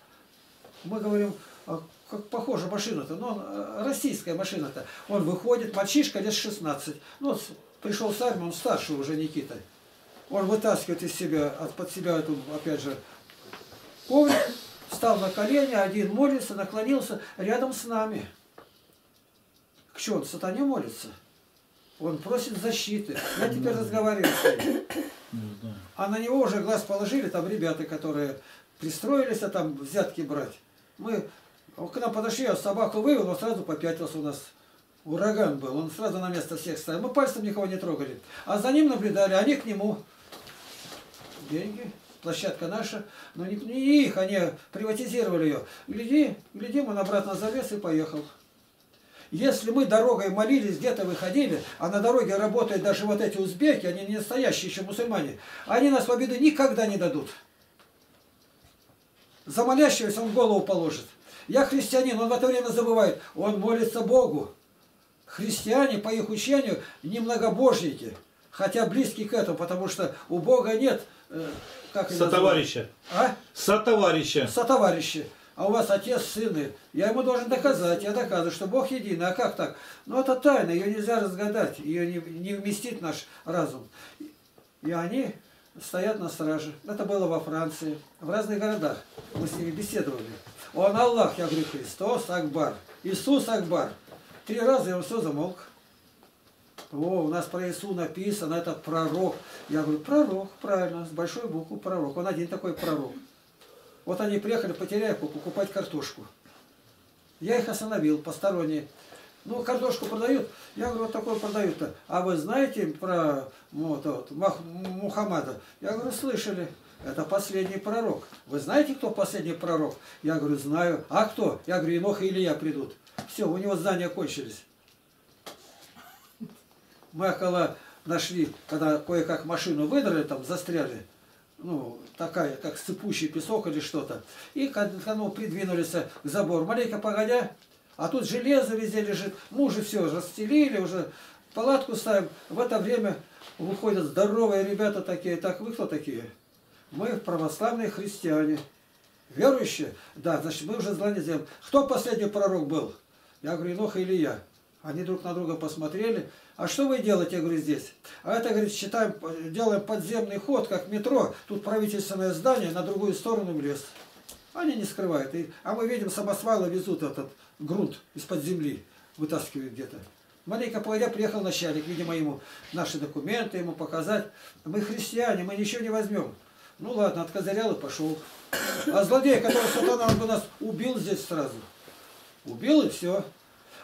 Мы говорим, а как похожа машина-то, ну, э, российская машина-то. Он выходит, мальчишка лет 16. Ну, пришел с армии, он старший уже Никита. Он вытаскивает из себя, под себя эту, опять же, коврик, встал на колени, один молится, наклонился рядом с нами. К чему он сатане молится? Он просит защиты. Я теперь разговариваю с ним. А на него уже глаз положили, там ребята, которые пристроились, а там взятки брать. Мы к нам подошли, я собаку вывел, он сразу попятился у нас. Ураган был, он сразу на место всех ставил. Мы пальцем никого не трогали. А за ним наблюдали, они к нему. Деньги, площадка наша, но не, не их, они приватизировали ее. Гляди, гляди, он обратно залез и поехал. Если мы дорогой молились, где-то выходили, а на дороге работают даже вот эти узбеки, они не настоящие еще мусульмане, они нас победы никогда не дадут. За молящегося он голову положит. Я христианин, он в это время забывает, он молится Богу. Христиане, по их учению, не многобожники, хотя близки к этому, потому что у Бога нет... Э, как Сотоварища. А? Сотоварища. Сотоварища а у вас отец, сын, я ему должен доказать, я доказываю, что Бог един, а как так? Ну это тайна, ее нельзя разгадать, ее не, не вместит наш разум. И они стоят на страже. Это было во Франции, в разных городах. Мы с ними беседовали. Он Аллах, я говорю, Христос Акбар, Иисус Акбар. Три раза я все замолк. О, у нас про Иису написано, это пророк. Я говорю, пророк, правильно, с большой буквы пророк. Он один такой пророк. Вот они приехали по Теряевку покупать картошку. Я их остановил, посторонние. Ну, картошку продают. Я говорю, вот такой продают-то. А вы знаете про вот, вот, Мах, Мухаммада? Я говорю, слышали. Это последний пророк. Вы знаете, кто последний пророк? Я говорю, знаю. А кто? Я говорю, Инох и Илья придут. Все, у него здания кончились. Мы около нашли, когда кое-как машину выдрали, там застряли, ну, такая, как сыпущий песок или что-то. И когда ну, придвинулись к забору, маленько погодя, а тут железо везде лежит, мы уже все расстелили, уже палатку ставим. В это время выходят здоровые ребята такие. Так, вы кто такие? Мы православные христиане. Верующие? Да, значит, мы уже зла не сделаем. Кто последний пророк был? Я говорю, Иноха или я? Они друг на друга посмотрели. А что вы делаете, я говорю, здесь? А это, говорит, считаем, делаем подземный ход, как метро. Тут правительственное здание, на другую сторону лес. Они не скрывают. И, а мы видим, самосвалы везут этот грунт из-под земли. Вытаскивают где-то. Маленько погодя приехал начальник, видимо, ему наши документы, ему показать. Мы христиане, мы ничего не возьмем. Ну ладно, откозырял и пошел. А злодей, который сатана, он бы нас убил здесь сразу. Убил и все.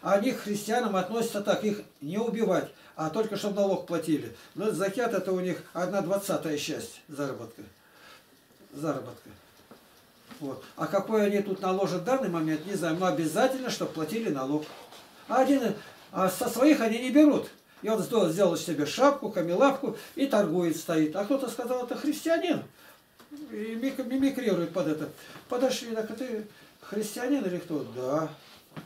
А они к христианам относятся так, их не убивать, а только чтобы налог платили. Но закят это у них одна двадцатая часть заработка. Заработка. Вот. А какой они тут наложат в данный момент, не знаю, но обязательно, чтобы платили налог. А один, а со своих они не берут. И он сделал себе шапку, камелавку и торгует, стоит. А кто-то сказал, это христианин. И мимикрирует под это. Подошли, так а ты христианин или кто? Да.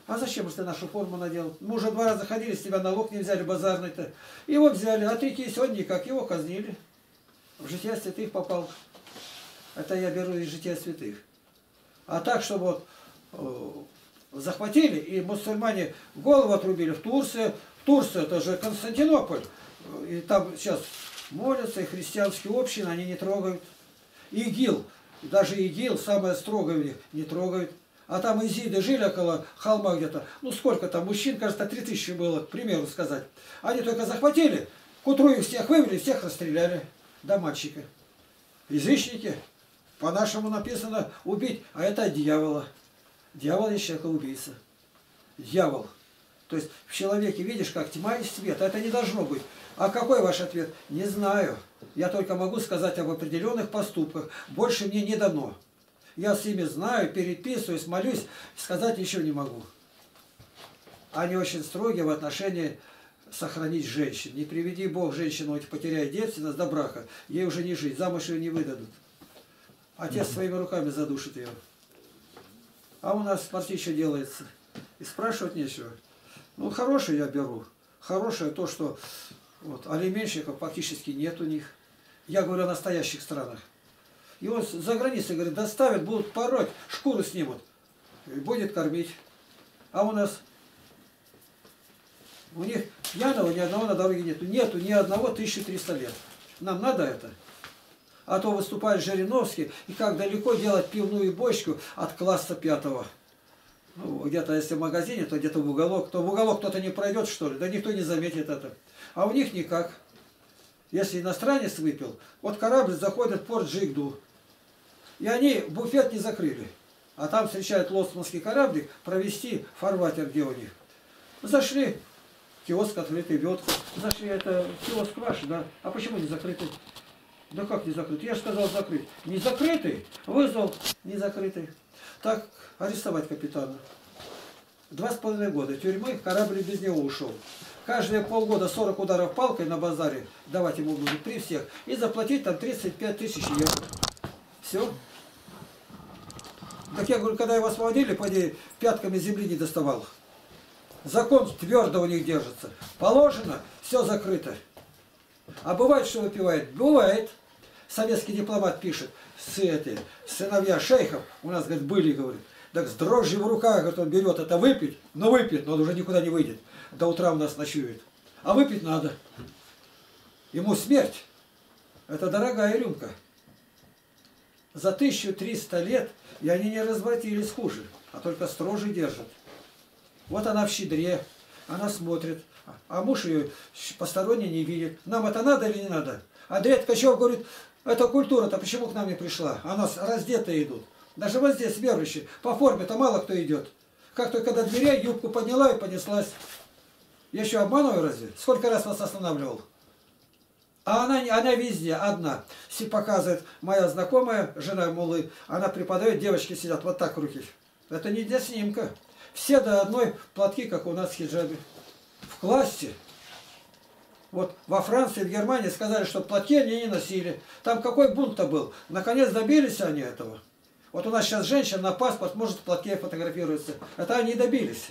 А зачем же ты нашу форму надел? Мы уже два раза ходили, с тебя налог не взяли, базарный-то. Его взяли, а третий сегодня никак, его казнили. В жития святых попал. Это я беру из жития святых. А так, чтобы вот э, захватили, и мусульмане голову отрубили в Турции. В Турции это же Константинополь. И там сейчас молятся, и христианские общины, они не трогают. ИГИЛ, даже ИГИЛ, самое строгое у них, не трогают. А там изиды жили около холма где-то. Ну сколько там, мужчин, кажется, три тысячи было, к примеру сказать. Они только захватили, к утру их всех вывели, всех расстреляли. До мальчика. Язычники. По-нашему написано убить, а это дьявола. Дьявол есть человека-убийца. Дьявол. То есть в человеке видишь, как тьма и свет. Это не должно быть. А какой ваш ответ? Не знаю. Я только могу сказать об определенных поступках. Больше мне не дано. Я с ними знаю, переписываюсь, молюсь, сказать еще не могу. Они очень строгие в отношении сохранить женщин. Не приведи Бог женщину, потеряет девственность до брака, ей уже не жить, замуж ее не выдадут. Отец своими руками задушит ее. А у нас смотри, что делается. И спрашивать нечего. Ну, хорошее я беру. Хорошее то, что вот, алименщиков практически нет у них. Я говорю о настоящих странах. Его за границей, говорит, доставят, будут пороть, шкуру снимут. И будет кормить. А у нас? У них пьяного ни одного на дороге нету. Нету ни одного 1300 лет. Нам надо это? А то выступает Жириновский, и как далеко делать пивную бочку от класса пятого. Ну, где-то если в магазине, то где-то в уголок. То в уголок кто-то не пройдет, что ли? Да никто не заметит это. А у них никак. Если иностранец выпил, вот корабль заходит в порт Джигду, и они буфет не закрыли. А там встречают лоцманский кораблик провести фарватер, где у них. Зашли, киоск открытый, ведку. Зашли, это киоск ваш, да? А почему не закрытый? Да как не закрытый? Я же сказал закрыть. Не закрытый? Вызвал, не закрытый. Так, арестовать капитана. Два с половиной года тюрьмы, корабль без него ушел. Каждые полгода 40 ударов палкой на базаре давать ему будут при всех. И заплатить там 35 тысяч евро. Все. Так я говорю, когда его освободили, поди, пятками земли не доставал. Закон твердо у них держится. Положено, все закрыто. А бывает, что выпивает? Бывает. Советский дипломат пишет, с этой, сыновья шейхов, у нас, говорит, были, говорит, так с дрожжью в руках, говорит, он берет это выпить, но выпьет, но он уже никуда не выйдет. До утра у нас ночует. А выпить надо. Ему смерть. Это дорогая рюмка. За 1300 лет, и они не развратились хуже, а только строже держат. Вот она в щедре, она смотрит, а муж ее посторонний не видит. Нам это надо или не надо? Андрей Ткачев говорит, это культура-то почему к нам не пришла? А нас раздетые идут. Даже вот здесь верующие. По форме-то мало кто идет. Как только до дверей юбку подняла и понеслась. Я еще обманываю разве? Сколько раз вас останавливал? А она, она везде, одна. Си показывает, моя знакомая, жена Мулы, она преподает, девочки сидят вот так руки. Это не для снимка. Все до одной платки, как у нас в хиджабе. В классе. Вот во Франции, в Германии сказали, что платки они не носили. Там какой бунт-то был? Наконец добились они этого. Вот у нас сейчас женщина на паспорт может в платке фотографируется. Это они добились.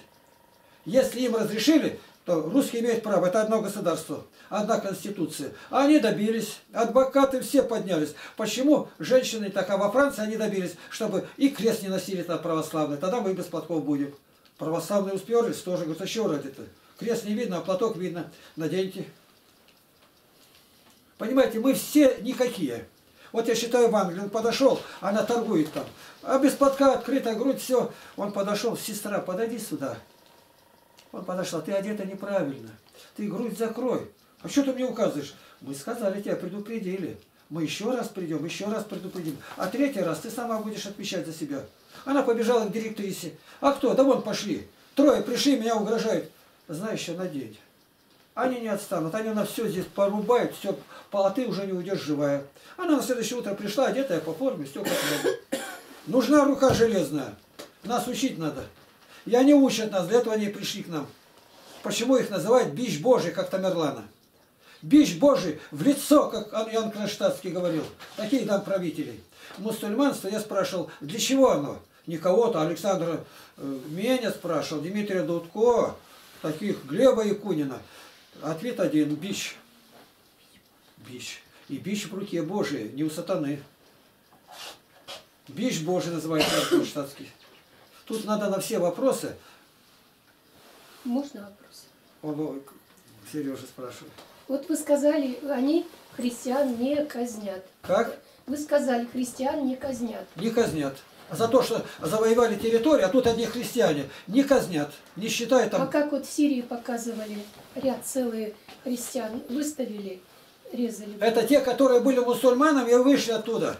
Если им разрешили, то русские имеют право. Это одно государство, одна конституция. А они добились. Адвокаты все поднялись. Почему женщины так, а во Франции они добились, чтобы и крест не носили там православный. Тогда мы без платков будем. Православные усперлись тоже. Говорят, а чего ради-то? Крест не видно, а платок видно. Наденьте. Понимаете, мы все никакие. Вот я считаю, в Англии он подошел, она торгует там. А без платка открытая грудь, все. Он подошел, сестра, подойди сюда. Он подошел, ты одета неправильно. Ты грудь закрой. А что ты мне указываешь? Мы сказали, тебя предупредили. Мы еще раз придем, еще раз предупредим. А третий раз ты сама будешь отвечать за себя. Она побежала к директрисе. А кто? Да вон пошли. Трое пришли, меня угрожают. Знаешь, что надеть. Они не отстанут, они на все здесь порубают, все, полоты уже не уйдешь живая. Она на следующее утро пришла, одетая по форме, все как надо. Нужна рука железная. Нас учить надо. И они учат нас, для этого они пришли к нам. Почему их называют бич Божий, как Тамерлана? Бич Божий в лицо, как Ян Кронштадтский говорил. Таких там правителей. Мусульманство, я спрашивал, для чего оно? Не кого-то, Александра э, Меня спрашивал, Дмитрия Дудко, таких, Глеба Якунина. Ответ один – бич. Бич. И бич в руке Божией, не у сатаны. Бич Божий называется Кронштадтский. Тут надо на все вопросы. Можно вопрос? Сережа спрашивает. Вот вы сказали, они христиан не казнят. Как? Вы сказали, христиан не казнят. Не казнят. А За то, что завоевали территорию, а тут одни христиане. Не казнят. Не считают А там... как вот в Сирии показывали, ряд целые христиан выставили, резали. Это те, которые были мусульманами и вышли оттуда.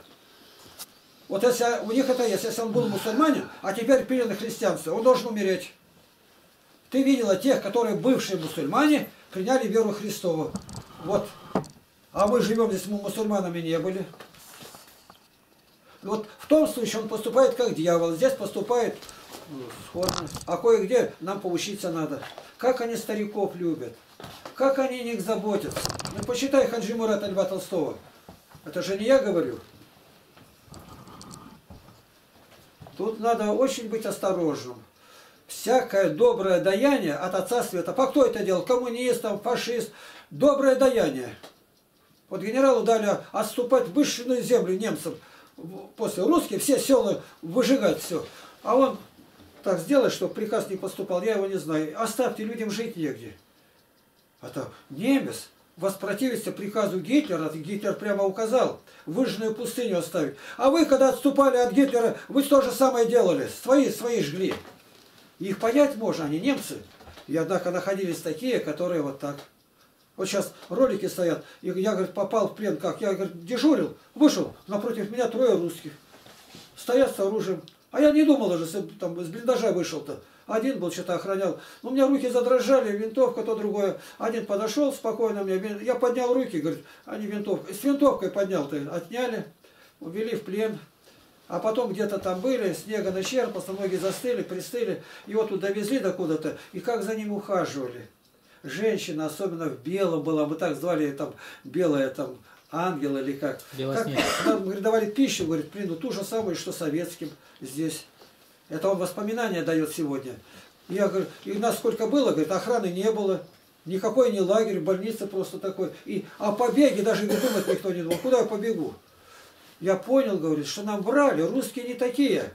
Вот если у них это есть, если он был мусульманин, а теперь перед христианство, он должен умереть. Ты видела тех, которые бывшие мусульмане, приняли веру Христову. Вот. А мы живем здесь, мы мусульманами не были. Вот в том случае он поступает как дьявол, здесь поступает ну, сходно. А кое-где нам поучиться надо. Как они стариков любят, как они о них заботятся. Ну, почитай Хаджи Мурата Льва Толстого. Это же не я говорю. Тут надо очень быть осторожным. Всякое доброе даяние от Отца Света. По кто это делал? Коммунист, там, фашист. Доброе даяние. Вот генералу дали отступать в высшую землю немцам. После русских все села выжигать все. А он так сделает, чтобы приказ не поступал. Я его не знаю. Оставьте, людям жить негде. Это немец воспротивился приказу Гитлера, Гитлер прямо указал, выжженную пустыню оставить. А вы, когда отступали от Гитлера, вы то же самое делали, свои, свои жгли. Их понять можно, они немцы. И однако находились такие, которые вот так. Вот сейчас ролики стоят, и я, говорит, попал в плен как? Я, говорит, дежурил, вышел, напротив меня трое русских. Стоят с оружием. А я не думал даже, с- там, с блиндажа вышел-то. Один был, что-то охранял. Ну, у меня руки задрожали, винтовка, то другое. Один подошел спокойно мне, я поднял руки, говорит, они винтовкой. С винтовкой поднял-то, отняли, увели в плен. А потом где-то там были, снега начерпался, ноги застыли, пристыли. Его тут довезли до куда-то, и как за ним ухаживали. Женщина, особенно в белом была, мы так звали там, белая там, ангел или как. как Белоснежка. нам говорит, давали пищу, говорит, блин, ну ту же самую, что советским здесь. Это он воспоминания дает сегодня. Я говорю, и нас сколько было, говорит, охраны не было. Никакой не лагерь, больница просто такой. И о побеге даже не думать никто не думал. Куда я побегу? Я понял, говорит, что нам брали, русские не такие.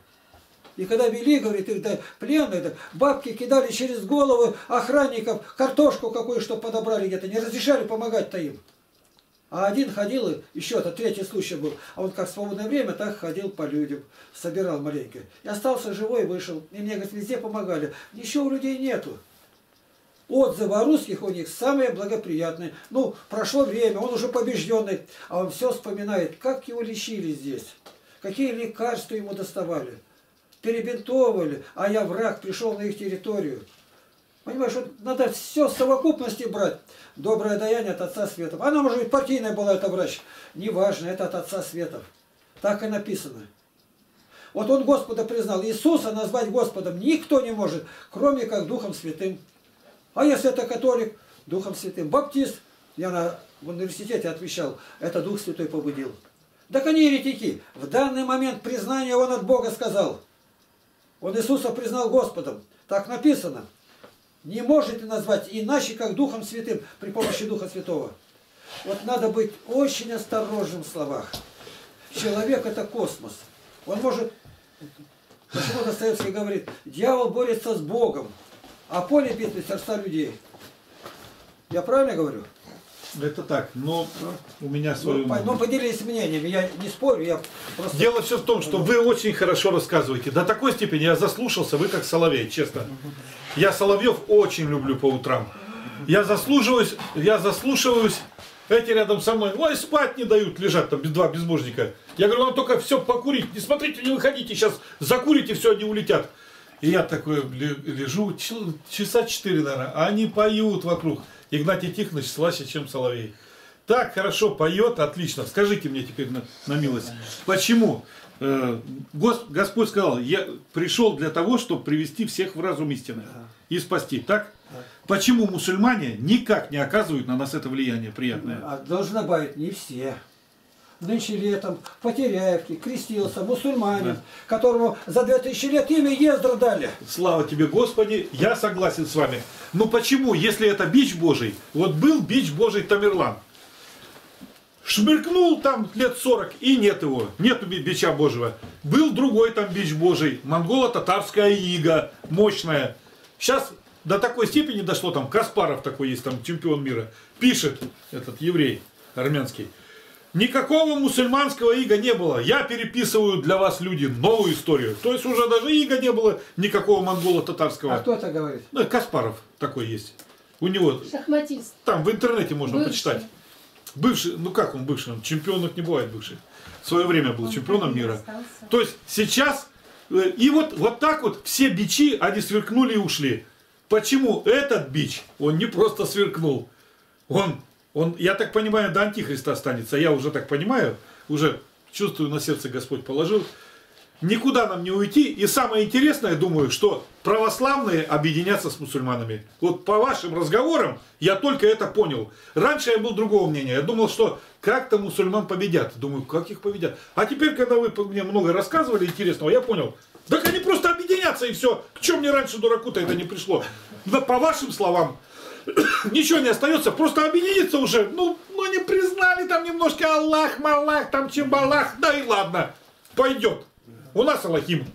И когда вели, говорит, их да, пленные, да, бабки кидали через головы охранников картошку какую, что подобрали где-то, не разрешали помогать-то им. А один ходил, еще это третий случай был, а он как в свободное время, так ходил по людям, собирал маленько. И остался живой, вышел. И мне, говорит, везде помогали. Ничего у людей нету. Отзывы о русских у них самые благоприятные. Ну, прошло время, он уже побежденный, а он все вспоминает, как его лечили здесь, какие лекарства ему доставали. перебинтовывали, а я враг, пришел на их территорию. Понимаешь, вот надо все в совокупности брать. Доброе даяние от Отца Светов. Оно, может быть, партийное было, это врач. Неважно, это от Отца Светов. Так и написано. Вот он Господа признал. Иисуса назвать Господом никто не может, кроме как Духом Святым. А если это католик, Духом Святым. Баптист, я на, в университете отвечал, это Дух Святой побудил. Так они еретики. В данный момент признания он от Бога сказал. Он Иисуса признал Господом. Так написано. Не можете назвать иначе, как Духом Святым, при помощи Духа Святого. Вот надо быть очень осторожным в словах. Человек это космос. Он может, почему Достоевский говорит, дьявол борется с Богом, а поле битвы сердца людей. Я правильно говорю? Это так, но у меня свое... Ну, по- ну, поделись мнением, я не спорю, я просто... Дело все в том, что вы очень хорошо рассказываете. До такой степени я заслушался, вы как Соловей, честно. Я Соловьев очень люблю по утрам. Я заслуживаюсь, я заслушиваюсь. Эти рядом со мной, ой, спать не дают, лежат там без два безбожника. Я говорю, вам только все покурить, не смотрите, не выходите, сейчас закурите, все, они улетят. И я такой ле- лежу, часа четыре, наверное, а они поют вокруг. Игнатий Тихонович слаще, чем Соловей. Так хорошо поет, отлично. Скажите мне теперь на, на милость, почему? Э, Гос- Господь сказал, я пришел для того, чтобы привести всех в разум истины и спасти, так? Почему мусульмане никак не оказывают на нас это влияние приятное? А должен добавить, не все. Нынче летом в Потеряевке крестился мусульманин, Да. которому за 2000 лет имя Ездра дали. Слава тебе, Господи, я согласен с вами. Но почему, если это бич Божий, вот был бич Божий Тамерлан, шмыркнул там лет 40 и нет его, нету би- бича Божьего. Был другой там бич Божий, монголо-татарская ига, мощная. Сейчас до такой степени дошло, там Каспаров такой есть, там чемпион мира, пишет этот еврей армянский. Никакого мусульманского ига не было. Я переписываю для вас, люди, новую историю. То есть уже даже ига не было никакого монголо-татарского. А кто это говорит? Ну, Каспаров такой есть. У него Шахматист. там в интернете можно Бывший. почитать. Бывший, ну как он бывший? Он чемпионов не бывает бывших. В свое время был Он чемпионом мира. остался. То есть сейчас, э, и вот, вот так вот все бичи, они сверкнули и ушли. Почему этот бич, он не просто сверкнул, он, он, я так понимаю, до Антихриста останется, я уже так понимаю, уже чувствую, на сердце Господь положил. Никуда нам не уйти. И самое интересное, думаю, что православные объединятся с мусульманами. Вот по вашим разговорам я только это понял. Раньше я был другого мнения. Я думал, что как-то мусульман победят. Думаю, как их победят? А теперь, когда вы мне много рассказывали интересного, я понял. Так они просто объединятся и все. К чем мне раньше дураку-то это не пришло? Да по вашим словам, ничего не остается, просто объединиться уже. Ну, ну не признали там немножко Аллах, Малах, там Чимбалах, да и ладно, пойдет. У нас Аллахим.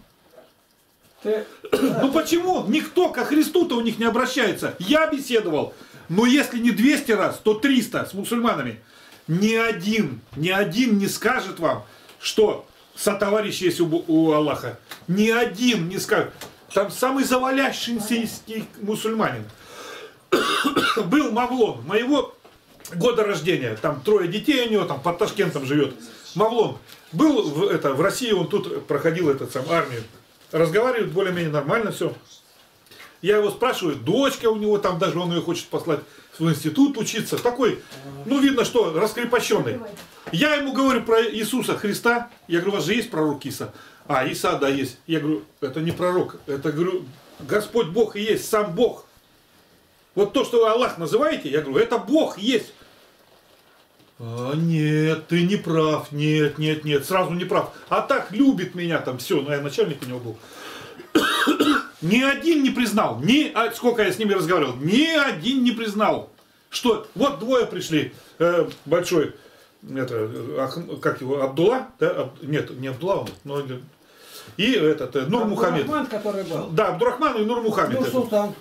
Ты Ну почему никто ко Христу-то у них не обращается? Я беседовал, но если не 200 раз, то 300 с мусульманами. Ни один, ни один не скажет вам, что сотоварищ есть у, у Аллаха. Ни один не скажет. Там самый завалящийся мусульманин. Был Мавлон, моего года рождения. Там трое детей у него, там под Ташкентом живет. Мавлон. Был в, это, в России, он тут проходил этот сам армию. Разговаривает более-менее нормально все. Я его спрашиваю, дочка у него там даже, он ее хочет послать в институт учиться. Такой, ну видно, что раскрепощенный. Я ему говорю про Иисуса Христа. Я говорю, у вас же есть пророк Иса? А, Иса, да, есть. Я говорю, это не пророк, это, говорю, Господь Бог и есть, сам Бог. Вот то, что вы Аллах называете, я говорю, это Бог есть. А, нет, ты не прав, нет, нет, нет, сразу не прав. А так любит меня там, все, ну я начальник у него был. Ни один не признал, ни, а сколько я с ними разговаривал, ни один не признал, что вот двое пришли, э, большой, это, Ах- как его, Абдулла, да, Аб- нет, не Абдулла он, но, и этот, э, Нур Мухаммед. Который был. Да, Абдурахман и Нур Мухаммед. Ну, этот. султан.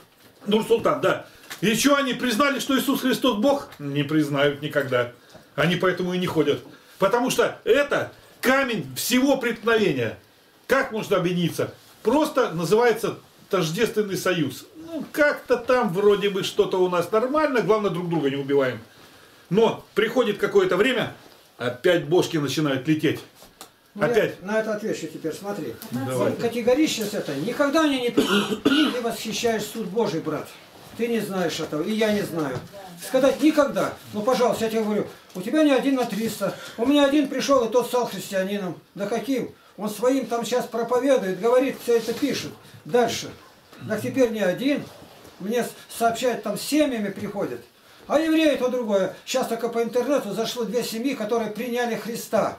Нур Султан, да. И что, они признали, что Иисус Христос Бог? Не признают никогда. Они поэтому и не ходят. Потому что это камень всего преткновения. Как можно объединиться? Просто называется тождественный союз. Ну, как-то там вроде бы что-то у нас нормально, главное друг друга не убиваем. Но приходит какое-то время, опять бошки начинают лететь. Ну, я Опять. на это отвечу теперь, смотри. Давай. Категоричность это. Никогда они не придут. Ты восхищаешь суд Божий, брат. Ты не знаешь этого, и я не знаю. Сказать никогда. Ну, пожалуйста, я тебе говорю, у тебя не один на 300. У меня один пришел, и тот стал христианином. Да каким? Он своим там сейчас проповедует, говорит, все это пишет. Дальше. Так теперь не один. Мне сообщают, там семьями приходят. А евреи то другое. Сейчас только по интернету зашло две семьи, которые приняли Христа.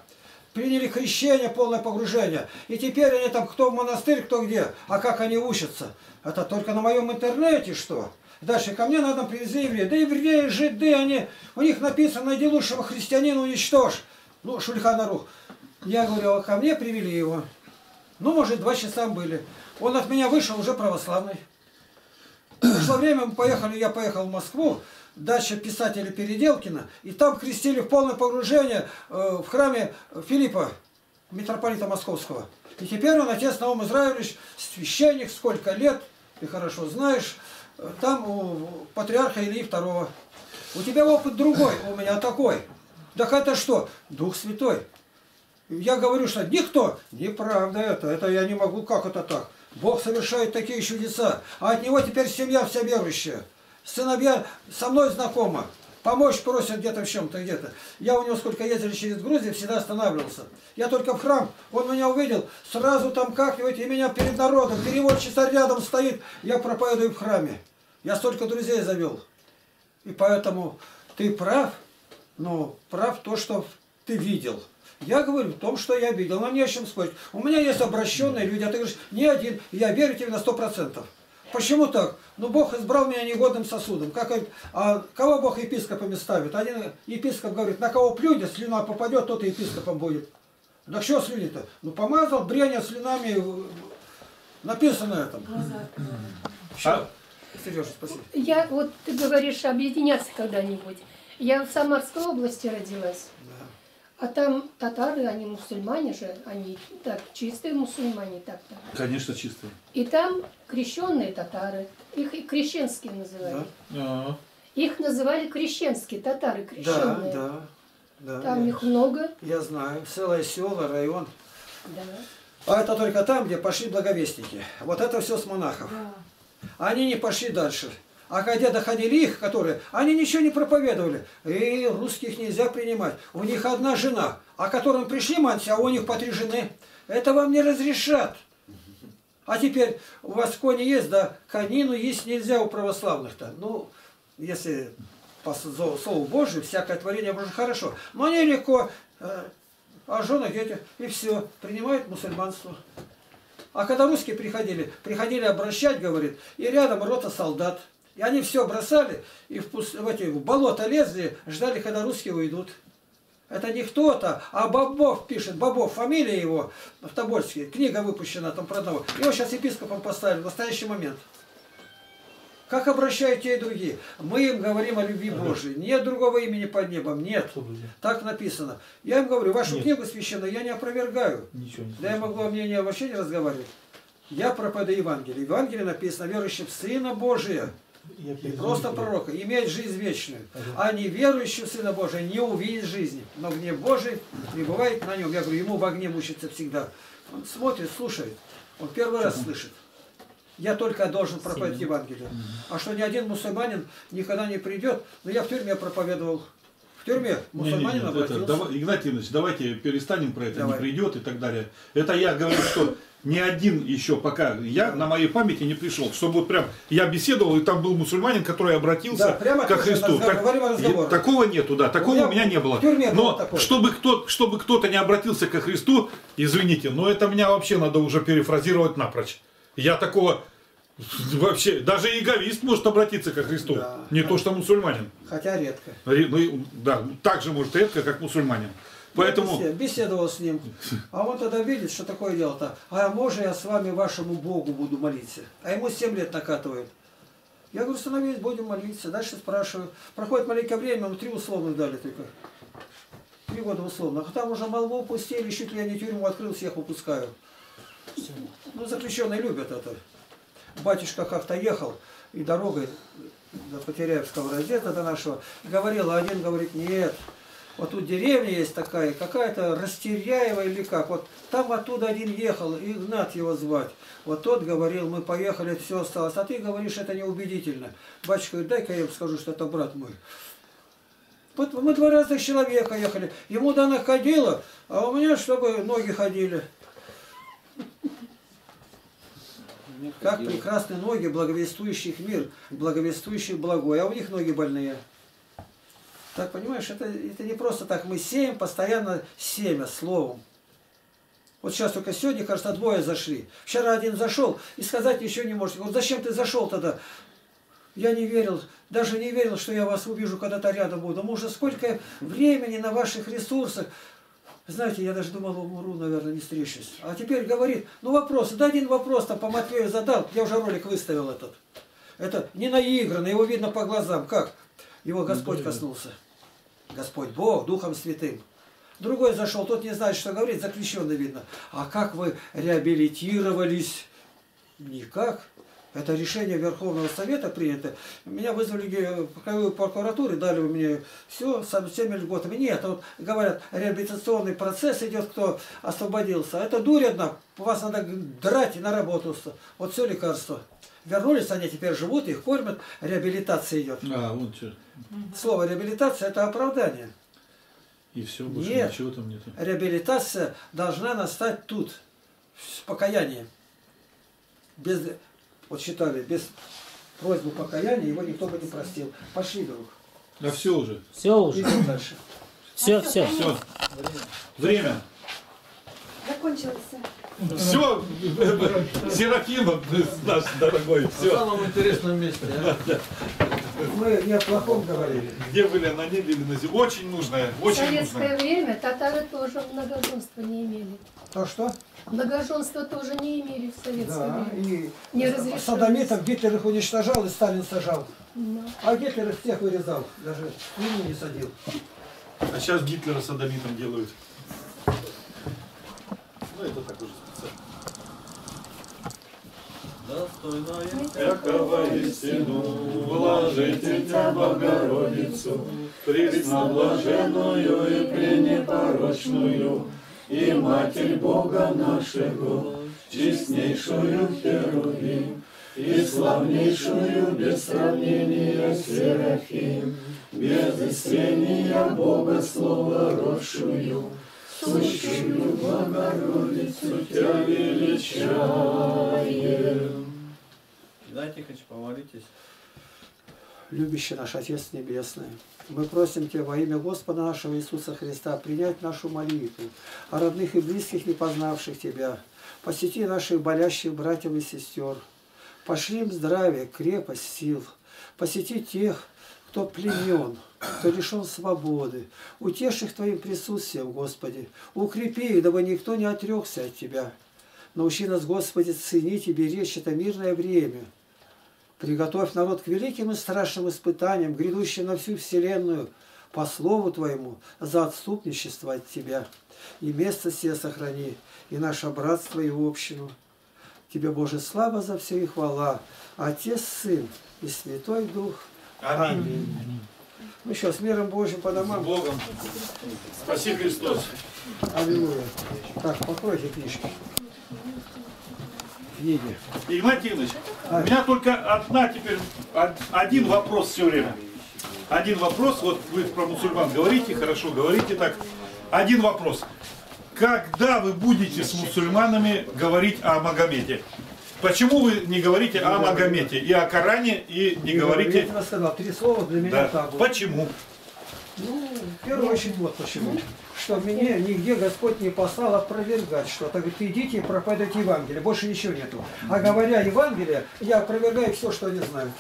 Приняли крещение, полное погружение. И теперь они там, кто в монастырь, кто где. А как они учатся? Это только на моем интернете что? Дальше ко мне на дом привезли евреи. Да евреи, жиды, они, у них написано, найди лучшего христианина уничтожь. Ну, Шульханарух. Я говорю, а ко мне привели его. Ну, может, два часа были. Он от меня вышел уже православный. Пришло время, мы поехали, я поехал в Москву, дача писателя Переделкина, и там крестили в полное погружение э, в храме Филиппа, митрополита Московского. И теперь он, отец Наум Израилевич, священник, сколько лет, ты хорошо знаешь, там у патриарха Ильи II. У тебя опыт другой, у меня такой. Так это что? Дух Святой. Я говорю, что никто. Неправда это. Это я не могу. Как это так? Бог совершает такие чудеса. А от него теперь семья вся верующая. Сыновья со мной знакома. Помочь просят где-то в чем-то, где-то. Я у него сколько ездили через Грузию, всегда останавливался. Я только в храм, он меня увидел, сразу там как-нибудь, и меня перед народом, переводчица рядом стоит, я проповедую в храме. Я столько друзей завел. И поэтому ты прав, но прав то, что ты видел. Я говорю в том, что я видел, но не о чем спорить. У меня есть обращенные люди, а ты говоришь, не один, я верю тебе на сто процентов. Почему так? Ну, Бог избрал меня негодным сосудом. Как, а кого Бог епископами ставит? Один епископ говорит, на кого плюнет, слюна попадет, тот и епископом будет. Да что слюни-то? Ну, помазал, брянья слюнами, э, написано это. Все. Сережа, спасибо. Я, вот ты говоришь, объединяться когда-нибудь. Я в Самарской области родилась. А там татары, они мусульмане же, они так, чистые мусульмане так-то. Конечно, чистые. И там крещенные татары, их и крещенские называли. А, Их называли крещенские, татары Да, крещенные. да. да Там я, их много. я знаю. Целое село, район. Да. А это только там, где пошли благовестники. Вот это все с монахов. Они не пошли дальше. А когда доходили их, которые, они ничего не проповедовали. И русских нельзя принимать. У них одна жена, а которым пришли манси, а у них по три жены. Это вам не разрешат. А теперь у вас кони есть, да, конину есть нельзя у православных-то. Ну, если по слову Божию, всякое творение Божие хорошо. Но они легко, э, а жены, дети, и все, принимают мусульманство. А когда русские приходили, приходили обращать, говорит, и рядом рота солдат. И они все бросали, и в, пус- в эти, в болото лезли, ждали, когда русские уйдут. Это не кто-то, а Бобов пишет, Бобов, фамилия его в Тобольске, книга выпущена там про одного. Его сейчас епископом поставили в настоящий момент. Как обращают те и другие? Мы им говорим о любви Божией. Нет другого имени под небом, нет. Так написано. Я им говорю, вашу книгу священную я не опровергаю. Ничего не Да я могу о мнении вообще не разговаривать. Я проповедую Евангелие. В Евангелии написано, верующий в Сына Божия, не просто пророка, имеет жизнь вечную. А не верующий в Сына Божия не увидит жизни. Но гнев Божий пребывает на нем. Я говорю, ему в огне мучится всегда. Он смотрит, слушает. Он первый раз слышит. Я только должен проповедовать Евангелие. А что ни один мусульманин никогда не придет. Но я в тюрьме проповедовал. В тюрьме мусульманин Не-не-не, это, обратился. давай- Игнатий Иванович, давайте перестанем про это, Давай. не придет и так далее. Это я говорю, что ни один еще пока, я на моей памяти не пришел, чтобы вот прям я беседовал, и там был мусульманин, который обратился Да, прямо ко Христу. и такого нету, да, такого меня у меня не было. Но чтобы, кто, чтобы кто-то не обратился ко Христу, извините, но это меня вообще надо уже перефразировать напрочь. Я такого вообще, даже иеговист может обратиться ко Христу, Да. не то что мусульманин. Хотя редко. Ре- Ну, да, так же может редко, как мусульманин. Поэтому, Я бесед- беседовал с ним. А он тогда видит, что такое дело-то. А можно я с вами вашему Богу буду молиться? А ему 7 лет накатывает. Я говорю, становись, будем молиться. Дальше спрашиваю. Проходит маленькое время, ему три условных дали только. Три года условных. А там уже молву пустили, чуть ли я не тюрьму открыл, всех выпускаю. Ну, заключенные любят это. Батюшка как-то ехал, и дорогой до Потеряевского раздета до нашего, говорил, а один говорит, нет, Вот тут деревня есть такая, какая-то Растеряева или как. Вот там оттуда один ехал, Игнат его звать. Вот тот говорил, мы поехали, все осталось. А ты говоришь, это неубедительно. Батюшка говорит, дай-ка я им скажу, что это брат мой. Вот мы два разных человека ехали. Ему дана ходила, а у меня, чтобы ноги ходили. Как прекрасны ноги благовествующих мир, благовествующих благой, а у них ноги больные. Так, понимаешь, это, это не просто так. Мы сеем постоянно семя словом. Вот сейчас только сегодня, кажется, двое зашли. Вчера один зашел и сказать ничего не может. Вот зачем ты зашел тогда? Я не верил, даже не верил, что я вас увижу когда-то рядом буду. Мы уже сколько времени на ваших ресурсах. Знаете, я даже думал, умру, наверное, не встречусь. А теперь говорит, ну вопросы, да один вопрос там по Матвею задал, я уже ролик выставил этот. Это не наигранно, его видно по глазам. Как? Его Господь коснулся. Господь Бог, Духом Святым. Другой зашел, тот не знает, что говорит, заключенный видно. А как вы реабилитировались? Никак. Это решение Верховного Совета принято. Меня вызвали в прокуратуру, дали мне все со всеми льготами. Нет, вот говорят, реабилитационный процесс идет, кто освободился. Это дурь одна, вас надо драть на работу. Вот все лекарство. Вернулись, они теперь живут, их кормят, реабилитация идет. А, вот что. Слово реабилитация это оправдание. И все, больше Нет. ничего там нету. Реабилитация должна настать тут, с покаянием. Без, вот считали, без просьбы покаяния его никто бы не простил. Пошли, друг. А все уже. Все уже. Идем дальше. Все, все. Все. Время. Закончилось. Все, Серафимов наш дорогой, все. самом интересном месте. а? Мы не о плохом говорили. Где были на небе или на земле? Очень нужное, В очень советское нужное. время татары тоже многоженства не имели. То что? Многоженства тоже не имели в советское Да, время. и Не разрешалось. садомитов Гитлер их уничтожал и Сталин сажал. Ну, А Гитлер их всех вырезал, даже свинью не садил. А сейчас Гитлера садомитом делают. Ну, это так уже Достойная. Якова истину, вложите тебя, Богородицу, пресноблаженную и пренепорочную, и Матерь Бога нашего, честнейшую Херувим, и славнейшую без сравнения Серафим, без истрения Бога Слова родшую, сущую Богородицу тебя величаем. Дайте хоть помолитесь. Любящий наш Отец Небесный, мы просим Тебя во имя Господа нашего Иисуса Христа принять нашу молитву о родных и близких, не познавших Тебя. Посети наших болящих братьев и сестер. Пошли им здравие, крепость, сил. Посети тех, кто пленен, кто лишен свободы. Утешь их Твоим присутствием, Господи. Укрепи их, дабы никто не отрекся от Тебя. Научи нас, Господи, ценить и беречь это мирное время. Приготовь народ к великим и страшным испытаниям, грядущим на всю вселенную, по слову Твоему, за отступничество от Тебя. И место себе сохрани, и наше братство и общину. Тебе, Боже, слава за все и хвала, Отец, Сын и Святой Дух. Аминь. Ну еще с миром Божьим по С домам. Богом. Спаси Христос. Аллилуйя. Так, покройте книжки. Книги. Игнатий Иванович, у меня только одна теперь, од- один вопрос все время. Один вопрос, вот вы про мусульман говорите, хорошо говорите так. Один вопрос. Когда вы будете с мусульманами говорить о Магомете? Почему вы не говорите о Магомете и о Коране и не Я говорите... тебе рассказал, три слова для меня Да. табу. Почему? Ну, в первую очередь вот почему. Что мне нигде Господь не послал опровергать что-то. Говорит, идите и проповедуйте Евангелие. Больше ничего нету. А говоря Евангелие, я опровергаю все, что не знаю.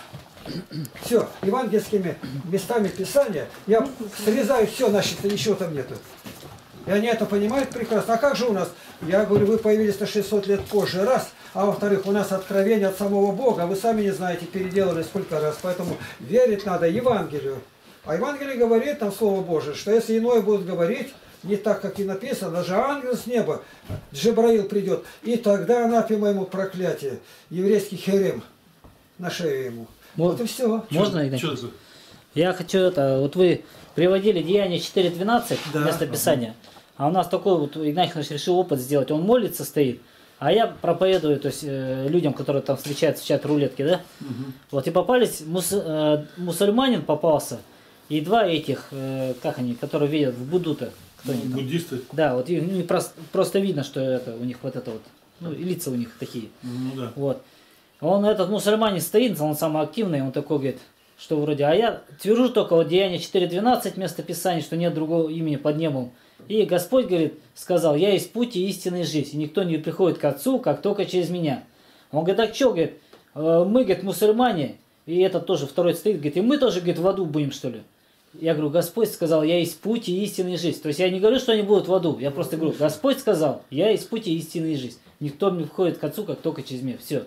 Все, евангельскими местами Писания я срезаю все, значит, ничего там нету. И они это понимают прекрасно. А как же у нас? Я говорю, вы появились на 600 лет позже, раз. А во-вторых, у нас откровение от самого Бога. Вы сами не знаете, переделали сколько раз. Поэтому верить надо Евангелию. А Евангелие говорит, там Слово Божие, что если иное будет говорить, не так, как и написано, даже ангел с неба, Джебраил придет, и тогда анафема ему проклятие, еврейский херем на шею ему. Мо- Вот и все. Можно, Игнатий? Что? Я хочу это, вот вы приводили Деяние 4.12, Да. место Писания, а у нас такой вот Игнатий Иванович решил опыт сделать, он молится, стоит, а я проповедую, то есть э, людям, которые там встречаются в чат рулетки, да, вот и попались, мус- э, мусульманин попался, и два этих, э, как они, которые видят в Будду-то, кто они там? Буддисты. Да, вот их не прос- просто видно, что это у них вот это вот, ну и лица у них такие. Ну да. Вот. Он, этот мусульманин стоит, он самый активный, он такой говорит, что вроде, а я твержу только вот Деяние 4.12 место Писания, что нет другого имени под небом. И Господь, говорит, сказал, я есть путь и истинная жизнь, и никто не приходит к Отцу, как только через меня. Он говорит, а что, говорит, «Э, мы, говорит, мусульмане, и этот тоже второй стоит, говорит, и мы тоже, говорит, в аду будем, что ли? Я говорю, Господь сказал, я есть путь и истинная жизнь. То есть я не говорю, что они будут в аду. Я просто говорю, Господь сказал, я есть путь и истинная жизнь. Никто не входит к Отцу, как только через меня. Все.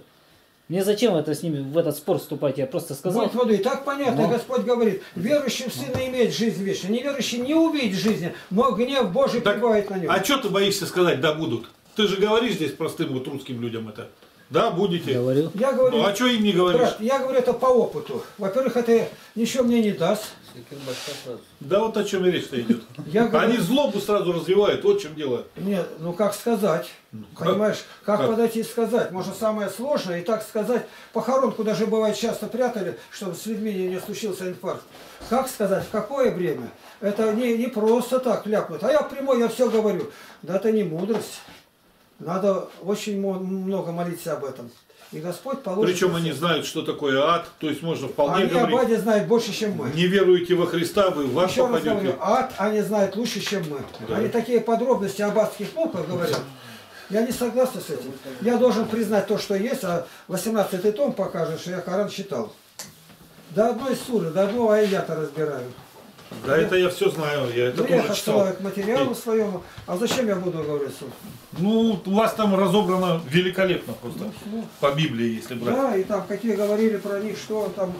Мне зачем это с ними в этот спор вступать? Я просто сказал. Вот воды, так понятно, Но- Господь говорит, верующим сына имеет жизнь вечную, неверующий не увидит жизни, но гнев Божий Так, пребывает на нем. А что ты боишься сказать, да будут? Ты же говоришь здесь простым вот русским людям это. Да, будете. Говорю. Я говорю, Ну а что им не говоришь? брат, я говорю это по опыту. Во-первых, это ничего мне не даст. Да вот о чем и речь-то идет. Я говорю, Они злобу сразу развивают, вот в чем дело. Нет, ну как сказать? как- Понимаешь, как, как? подойти и сказать? Может самое сложное, и так сказать, похоронку даже бывает часто прятали, чтобы с людьми не случился инфаркт. Как сказать, в какое время? Это не, не просто так ляпнуть. А я прямой, я все говорю. Да это не мудрость. Надо очень много молиться об этом. И Господь положит... Причем они знают, что такое ад, то есть можно вполне Они говорить. Баде знают больше, чем мы. Не веруете во Христа, вы в ад Еще раз попадете. говорю, ад они знают лучше, чем мы. Да. Они такие подробности об адских муках говорят. Я не согласен с этим. Я должен признать то, что есть, а 18 том покажет, что я Коран читал. До одной суры, до одного аята разбираю. Да, это я все знаю, я это Ну, я тоже читал. отсылаю к материалу своему. А зачем я буду говорить? Ну, у вас там разобрано великолепно просто. Ну, По Библии, если брать. Да, и там какие говорили про них, что там.